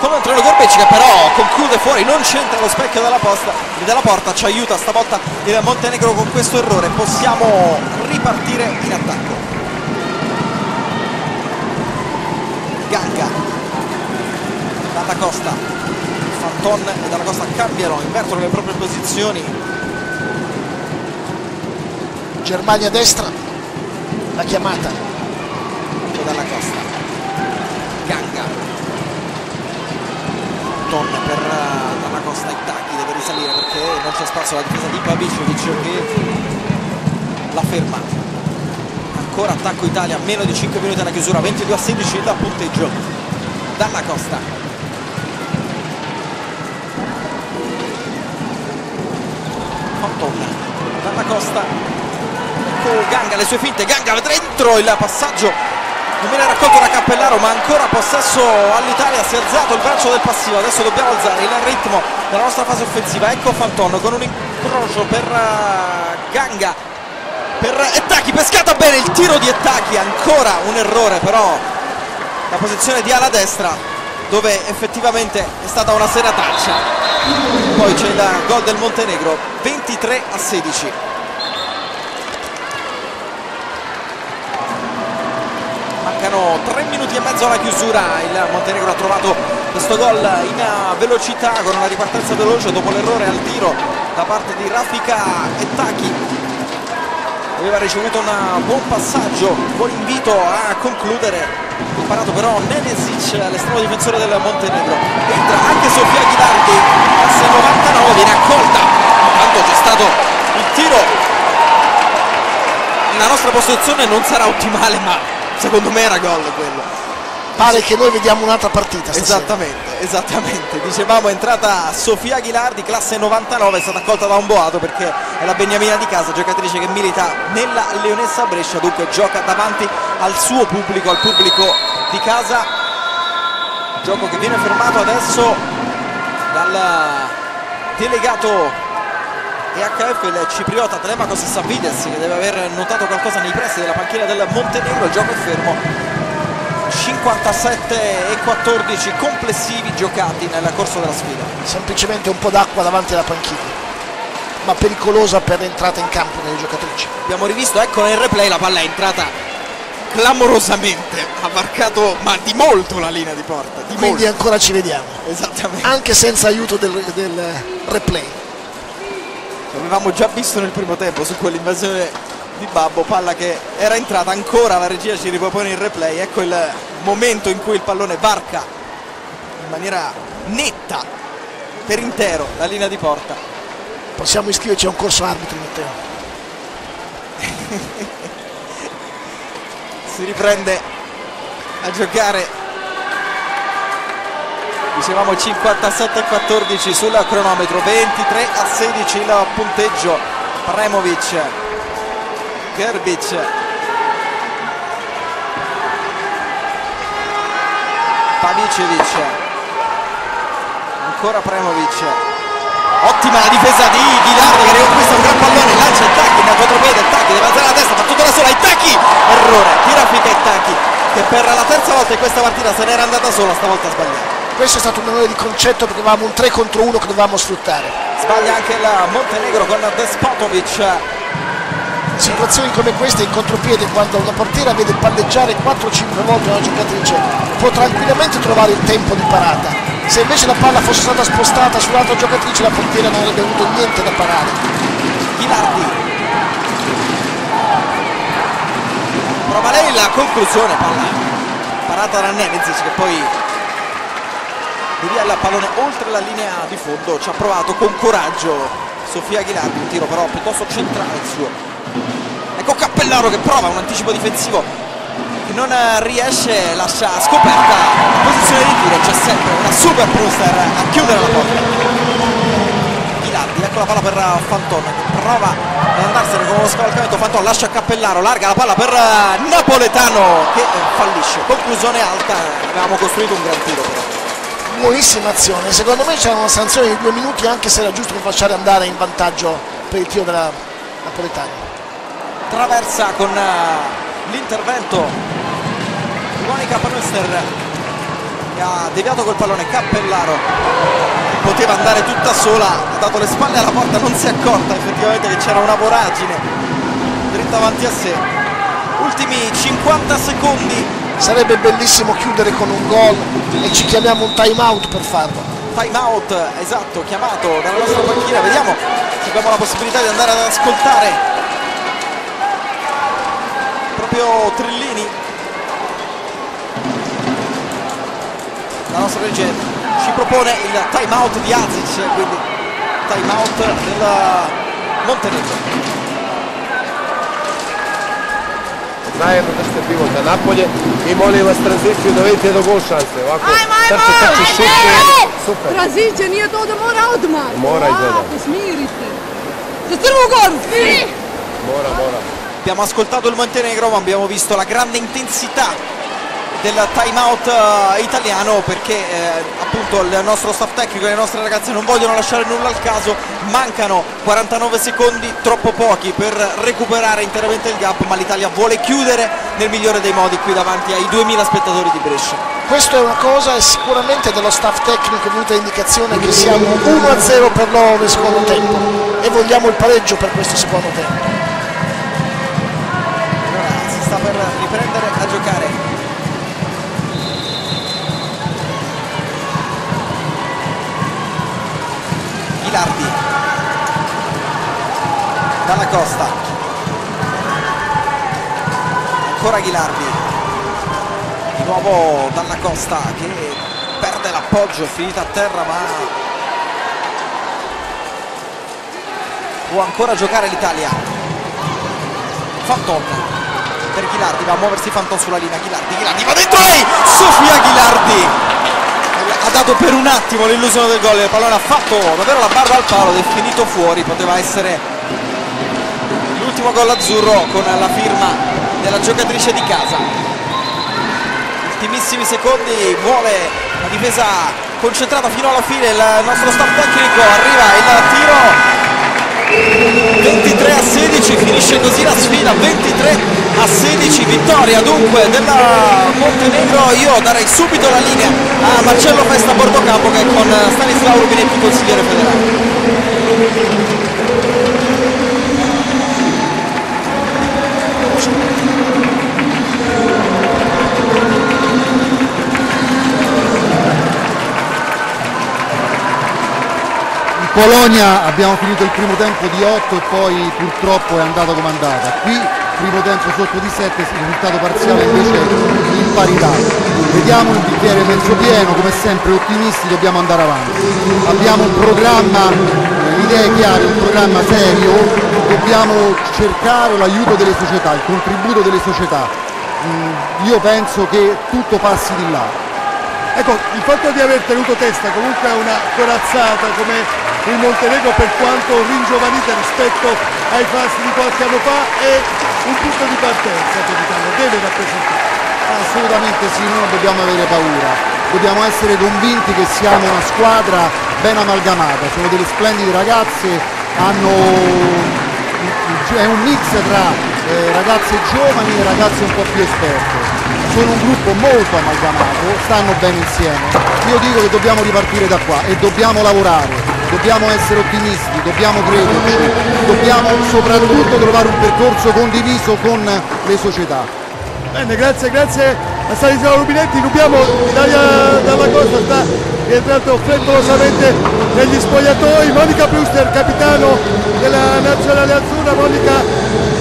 Speaker 1: con Antonio Gorbec che però conclude fuori, non c'entra lo specchio della, posta, della porta, ci aiuta stavolta il Montenegro con questo errore, possiamo ripartire in attacco. Ganga. Dalla Costa Fanton e Dalla Costa cambiano invertono le proprie posizioni.
Speaker 2: Germania destra la chiamata.
Speaker 1: Dalla Costa Ganga. Fanton per eh, Dalla Costa e Tacchi deve risalire perché non c'è spazio alla difesa di Pavicevic che la ferma. Ancora attacco Italia meno di 5 minuti alla chiusura 22 a 16 da punteggio Dalla Costa. Fantonna dalla Costa. Ecco Ganga le sue finte Ganga dentro il passaggio non viene raccolto da Cappellaro ma ancora possesso all'Italia si è alzato il braccio del passivo. Adesso dobbiamo alzare il ritmo della nostra fase offensiva. Ecco Fanton con un incrocio per uh, Ganga. Per Ettacchi pescata bene il tiro di Ettacchi ancora un errore però la posizione di ala destra dove effettivamente è stata una serataccia poi c'è il gol del Montenegro 23 a 16 mancano 3 minuti e mezzo alla chiusura il Montenegro ha trovato questo gol in velocità con una ripartenza veloce dopo l'errore al tiro da parte di Rafika e Taki. Aveva ricevuto un buon passaggio, buon invito a concludere. Imparato però Nenesic l'estremo difensore del Montenegro. Entra anche Sofia Ghilardi passe 99 viene accolta intanto c'è stato il tiro. La nostra posizione non sarà ottimale ma secondo me era gol quello.
Speaker 2: Pare che noi vediamo un'altra partita
Speaker 1: stasera. esattamente esattamente. Dicevamo è entrata Sofia Ghilardi classe 99 è stata accolta da un boato perché è la beniamina di casa giocatrice che milita nella Leonessa Brescia dunque gioca davanti al suo pubblico al pubblico di casa. Gioco che viene fermato adesso dal delegato EHF il cipriota Telemacos Savides che deve aver notato qualcosa nei pressi della panchina del Montenegro. Il gioco è fermo. 57 e 14 complessivi giocati nel corso della sfida.
Speaker 2: Semplicemente un po' d'acqua davanti alla panchina ma pericolosa per l'entrata in campo delle giocatrici.
Speaker 1: Abbiamo rivisto ecco nel replay la palla è entrata clamorosamente ha varcato ma di molto la linea di porta di
Speaker 2: quindi
Speaker 1: molto.
Speaker 2: ancora ci vediamo.
Speaker 1: Esattamente.
Speaker 2: Anche senza aiuto del, del replay
Speaker 1: l'avevamo già visto nel primo tempo su quell'invasione di Babbo palla che era entrata ancora la regia ci ripropone il replay ecco il momento in cui il pallone varca in maniera netta per intero la linea di porta.
Speaker 2: Possiamo iscriverci a un corso arbitri Matteo.
Speaker 1: Si riprende a giocare dicevamo 57 14 sul cronometro 23 a 16 il punteggio. Premovic Gerbic. Pavicevic ancora Premovic. Ottima la difesa di Ghilardi che riconquista un gran pallone lancia Tacchi in contropiede Tacchi deve alzare la testa fa tutta da sola Tacchi! Errore tirafica Tacchi che per la terza volta in questa partita se n'era andata sola stavolta sbagliata
Speaker 2: questo è stato un errore di concetto perché avevamo un 3 contro 1 che dovevamo sfruttare.
Speaker 1: Sbaglia anche il Montenegro con Despotovic.
Speaker 2: Situazioni come queste in contropiede quando una portiera vede palleggiare 4-5 volte una giocatrice può tranquillamente trovare il tempo di parata. Se invece la palla fosse stata spostata sull'altra giocatrice la portiera non avrebbe avuto niente da parare.
Speaker 1: Ghilardi. Prova lei la conclusione palla. Parata da Nenezic che poi devia il pallone oltre la linea di fondo ci ha provato con coraggio Sofia Ghilardi un tiro però piuttosto centrale il suo. Ecco Cappellaro che prova un anticipo difensivo. Che non riesce lascia scoperta. Posizione di tiro c'è sempre una super Brewster a chiudere la porta. Ghilardi ecco la palla per Fanton che prova ad andarsene con uno scavalcamento. Fanton lascia Cappellaro larga la palla per Napoletano che fallisce. Conclusione alta avevamo costruito un gran tiro però
Speaker 2: buonissima azione. Secondo me c'era una sanzione di due minuti anche se era giusto per lasciare andare in vantaggio per il tiro della Napoletano
Speaker 1: traversa con uh, l'intervento di Monica Panöster che ha deviato col pallone. Cappellaro poteva andare tutta sola ha dato le spalle alla porta non si è accorta effettivamente che c'era una voragine. Dritta avanti a sé. Ultimi 50 secondi
Speaker 2: sarebbe bellissimo chiudere con un gol e ci chiamiamo un time out per farlo.
Speaker 1: Time out esatto chiamato dalla nostra panchina. Vediamo se abbiamo la possibilità di andare ad ascoltare proprio Trillini. La nostra regia ci propone il time out di Azic quindi time out del Montenegro
Speaker 10: zajedno držite pivota napolje i molim vas tranziciju da vidite do gol šanse. Ovako,
Speaker 11: ajmo, ajmo,
Speaker 10: trče, trče, šutke, super.
Speaker 11: Tranzicija nije to da mora odmah.
Speaker 10: Mora i
Speaker 11: gleda. smirite. Za Crnu Goru, smiri!
Speaker 10: Mora, mora.
Speaker 1: Abbiamo ascoltato il Montenegro ma abbiamo visto la grande intensità del time out uh, italiano perché eh, appunto il nostro staff tecnico e le nostre ragazze non vogliono lasciare nulla al caso. Mancano 49 secondi troppo pochi per recuperare interamente il gap ma l'Italia vuole chiudere nel migliore dei modi qui davanti ai 2000 spettatori di Brescia.
Speaker 2: Questa è una cosa e sicuramente dello staff tecnico è venuta l'indicazione che siamo 1-0 per loro nel secondo tempo. E vogliamo il pareggio per questo secondo tempo.
Speaker 1: Allora si sta per riprendere a giocare dalla Costa. Ancora Ghilardi. Di nuovo dalla Costa che perde l'appoggio finita a terra ma può ancora giocare l'Italia. Fanton per Ghilardi va a muoversi Fanton sulla linea. Ghilardi, Ghilardi va dentro lei! Sofia Ghilardi! Ha dato per un attimo l'illusione del gol il pallone ha fatto davvero la barra al palo ed è finito fuori poteva essere l'ultimo gol azzurro con la firma della giocatrice di casa. Ultimissimi secondi vuole la difesa concentrata fino alla fine il nostro staff tecnico arriva il tiro 23 a 16 finisce così la sfida 23 a 16 vittoria dunque della Montenegro. Io darei subito la linea a Marcello Festa Bordocampo che è con Stanislao Rubinetti consigliere federale
Speaker 12: Polonia abbiamo finito il primo tempo di 8 e poi purtroppo è andata come è andata. Qui primo tempo sotto di 7, il risultato parziale invece in parità. Vediamo il bicchiere mezzo pieno, come sempre ottimisti dobbiamo andare avanti. Abbiamo un programma, eh, idee chiare, un programma serio, dobbiamo cercare l'aiuto delle società, il contributo delle società. Mm, io penso che tutto passi di là.
Speaker 3: Ecco, il fatto di aver tenuto testa comunque a una corazzata come il Montenegro per quanto ringiovanita rispetto ai fasti di qualche anno fa è un punto di partenza per l'Italia, deve rappresentare.
Speaker 12: Assolutamente sì, noi non dobbiamo avere paura, dobbiamo essere convinti che siamo una squadra ben amalgamata, sono delle splendide ragazze, hanno... è un mix tra eh, ragazze giovani e ragazze un po' più esperte. Sono un gruppo molto amalgamato, stanno bene insieme. Io dico che dobbiamo ripartire da qua e dobbiamo lavorare, dobbiamo essere ottimisti, dobbiamo crederci, dobbiamo soprattutto trovare un percorso condiviso con le società.
Speaker 3: Bene, grazie, grazie a Stanislao Rubinetti. Rubiamo Daria Dalla Costa sta rientrato frettolosamente negli spogliatoi. Monica Pluster, capitano della nazionale azzurra. Monica,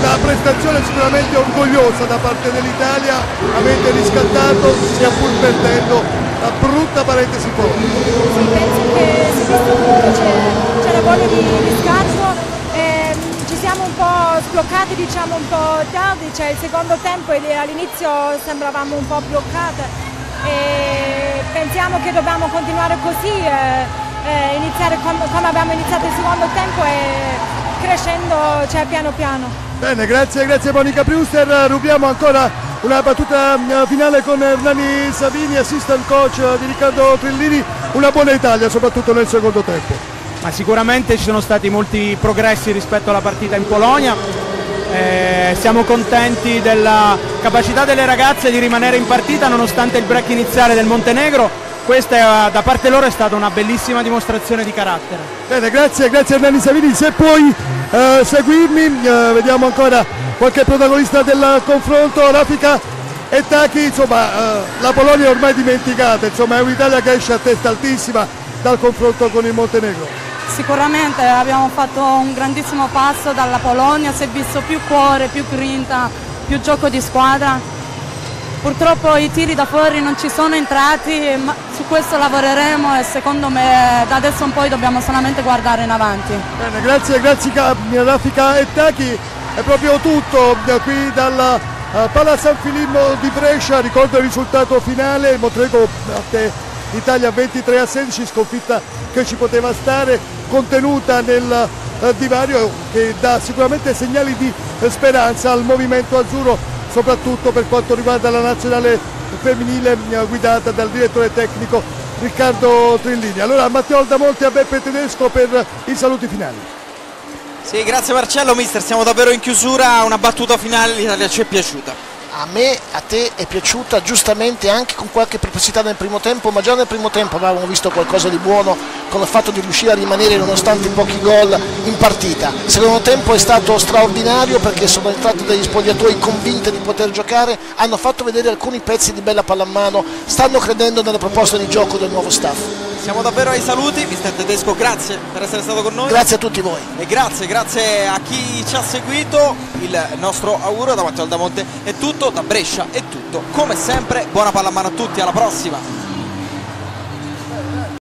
Speaker 3: la prestazione sicuramente orgogliosa da parte dell'Italia. Avete riscattato, sia pur perdendo, la brutta parentesi fuori.
Speaker 13: Sì, penso che su questo punto c'è, la voglia di riscatto. Ehm, ci siamo un po' sbloccati diciamo un po' tardi, cioè il secondo tempo e all'inizio sembravamo un po' bloccate e pensiamo che dobbiamo continuare così, eh, eh, iniziare com- come abbiamo iniziato il secondo tempo e crescendo cioè, piano piano.
Speaker 3: Bene, grazie, grazie Monica Priuster. Rubiamo ancora una battuta eh, finale con Hernani Savini, assistant coach di Riccardo Trillini. Una buona Italia, soprattutto nel secondo tempo.
Speaker 9: Ma sicuramente ci sono stati molti progressi rispetto alla partita in Polonia. Eh, siamo contenti della capacità delle ragazze di rimanere in partita nonostante il break iniziale del Montenegro. Questa è, da parte loro è stata una bellissima dimostrazione di carattere.
Speaker 3: Bene, grazie, grazie Hernani Savini. Se puoi eh, seguirmi, eh, vediamo ancora qualche protagonista del confronto. Rafika e Taki, insomma, eh, la Polonia è ormai dimenticata, insomma, è un'Italia che esce a testa altissima dal confronto con il Montenegro.
Speaker 5: Sicuramente abbiamo fatto un grandissimo passo dalla Polonia, si è visto più cuore, più grinta, più gioco di squadra. Purtroppo i tiri da fuori non ci sono entrati, ma su questo lavoreremo e secondo me da adesso in poi dobbiamo solamente guardare in avanti.
Speaker 3: Bene, grazie, grazie Rafika e Taki, è proprio tutto eh, qui dalla uh, Pala San Filippo di Brescia, ricordo il risultato finale, il Montenegro batte l'Italia 23 a 16, sconfitta che ci poteva stare, contenuta nel eh, divario che dà sicuramente segnali di eh, speranza al movimento azzurro, soprattutto per quanto riguarda la nazionale femminile eh, guidata dal direttore tecnico Riccardo Trillini. Allora Matteo Aldamonte a Beppe Tedesco per i saluti finali.
Speaker 1: Sì, grazie Marcello, mister, siamo davvero in chiusura, una battuta finale, l'Italia ci è piaciuta
Speaker 2: a me, a te è piaciuta giustamente anche con qualche perplessità nel primo tempo, ma già nel primo tempo avevamo visto qualcosa di buono con il fatto di riuscire a rimanere nonostante i pochi gol in partita. Il secondo tempo è stato straordinario perché sono entrati degli spogliatoi convinti di poter giocare, hanno fatto vedere alcuni pezzi di bella pallamano, stanno credendo nelle proposte di gioco del nuovo staff.
Speaker 1: Siamo davvero ai saluti, mister Tedesco, grazie per essere stato con noi.
Speaker 2: Grazie a tutti voi.
Speaker 1: E grazie, grazie a chi ci ha seguito. Il nostro auguro da Matteo Aldamonte è tutto, da Brescia è tutto. Come sempre, buona pallamano a tutti, alla prossima.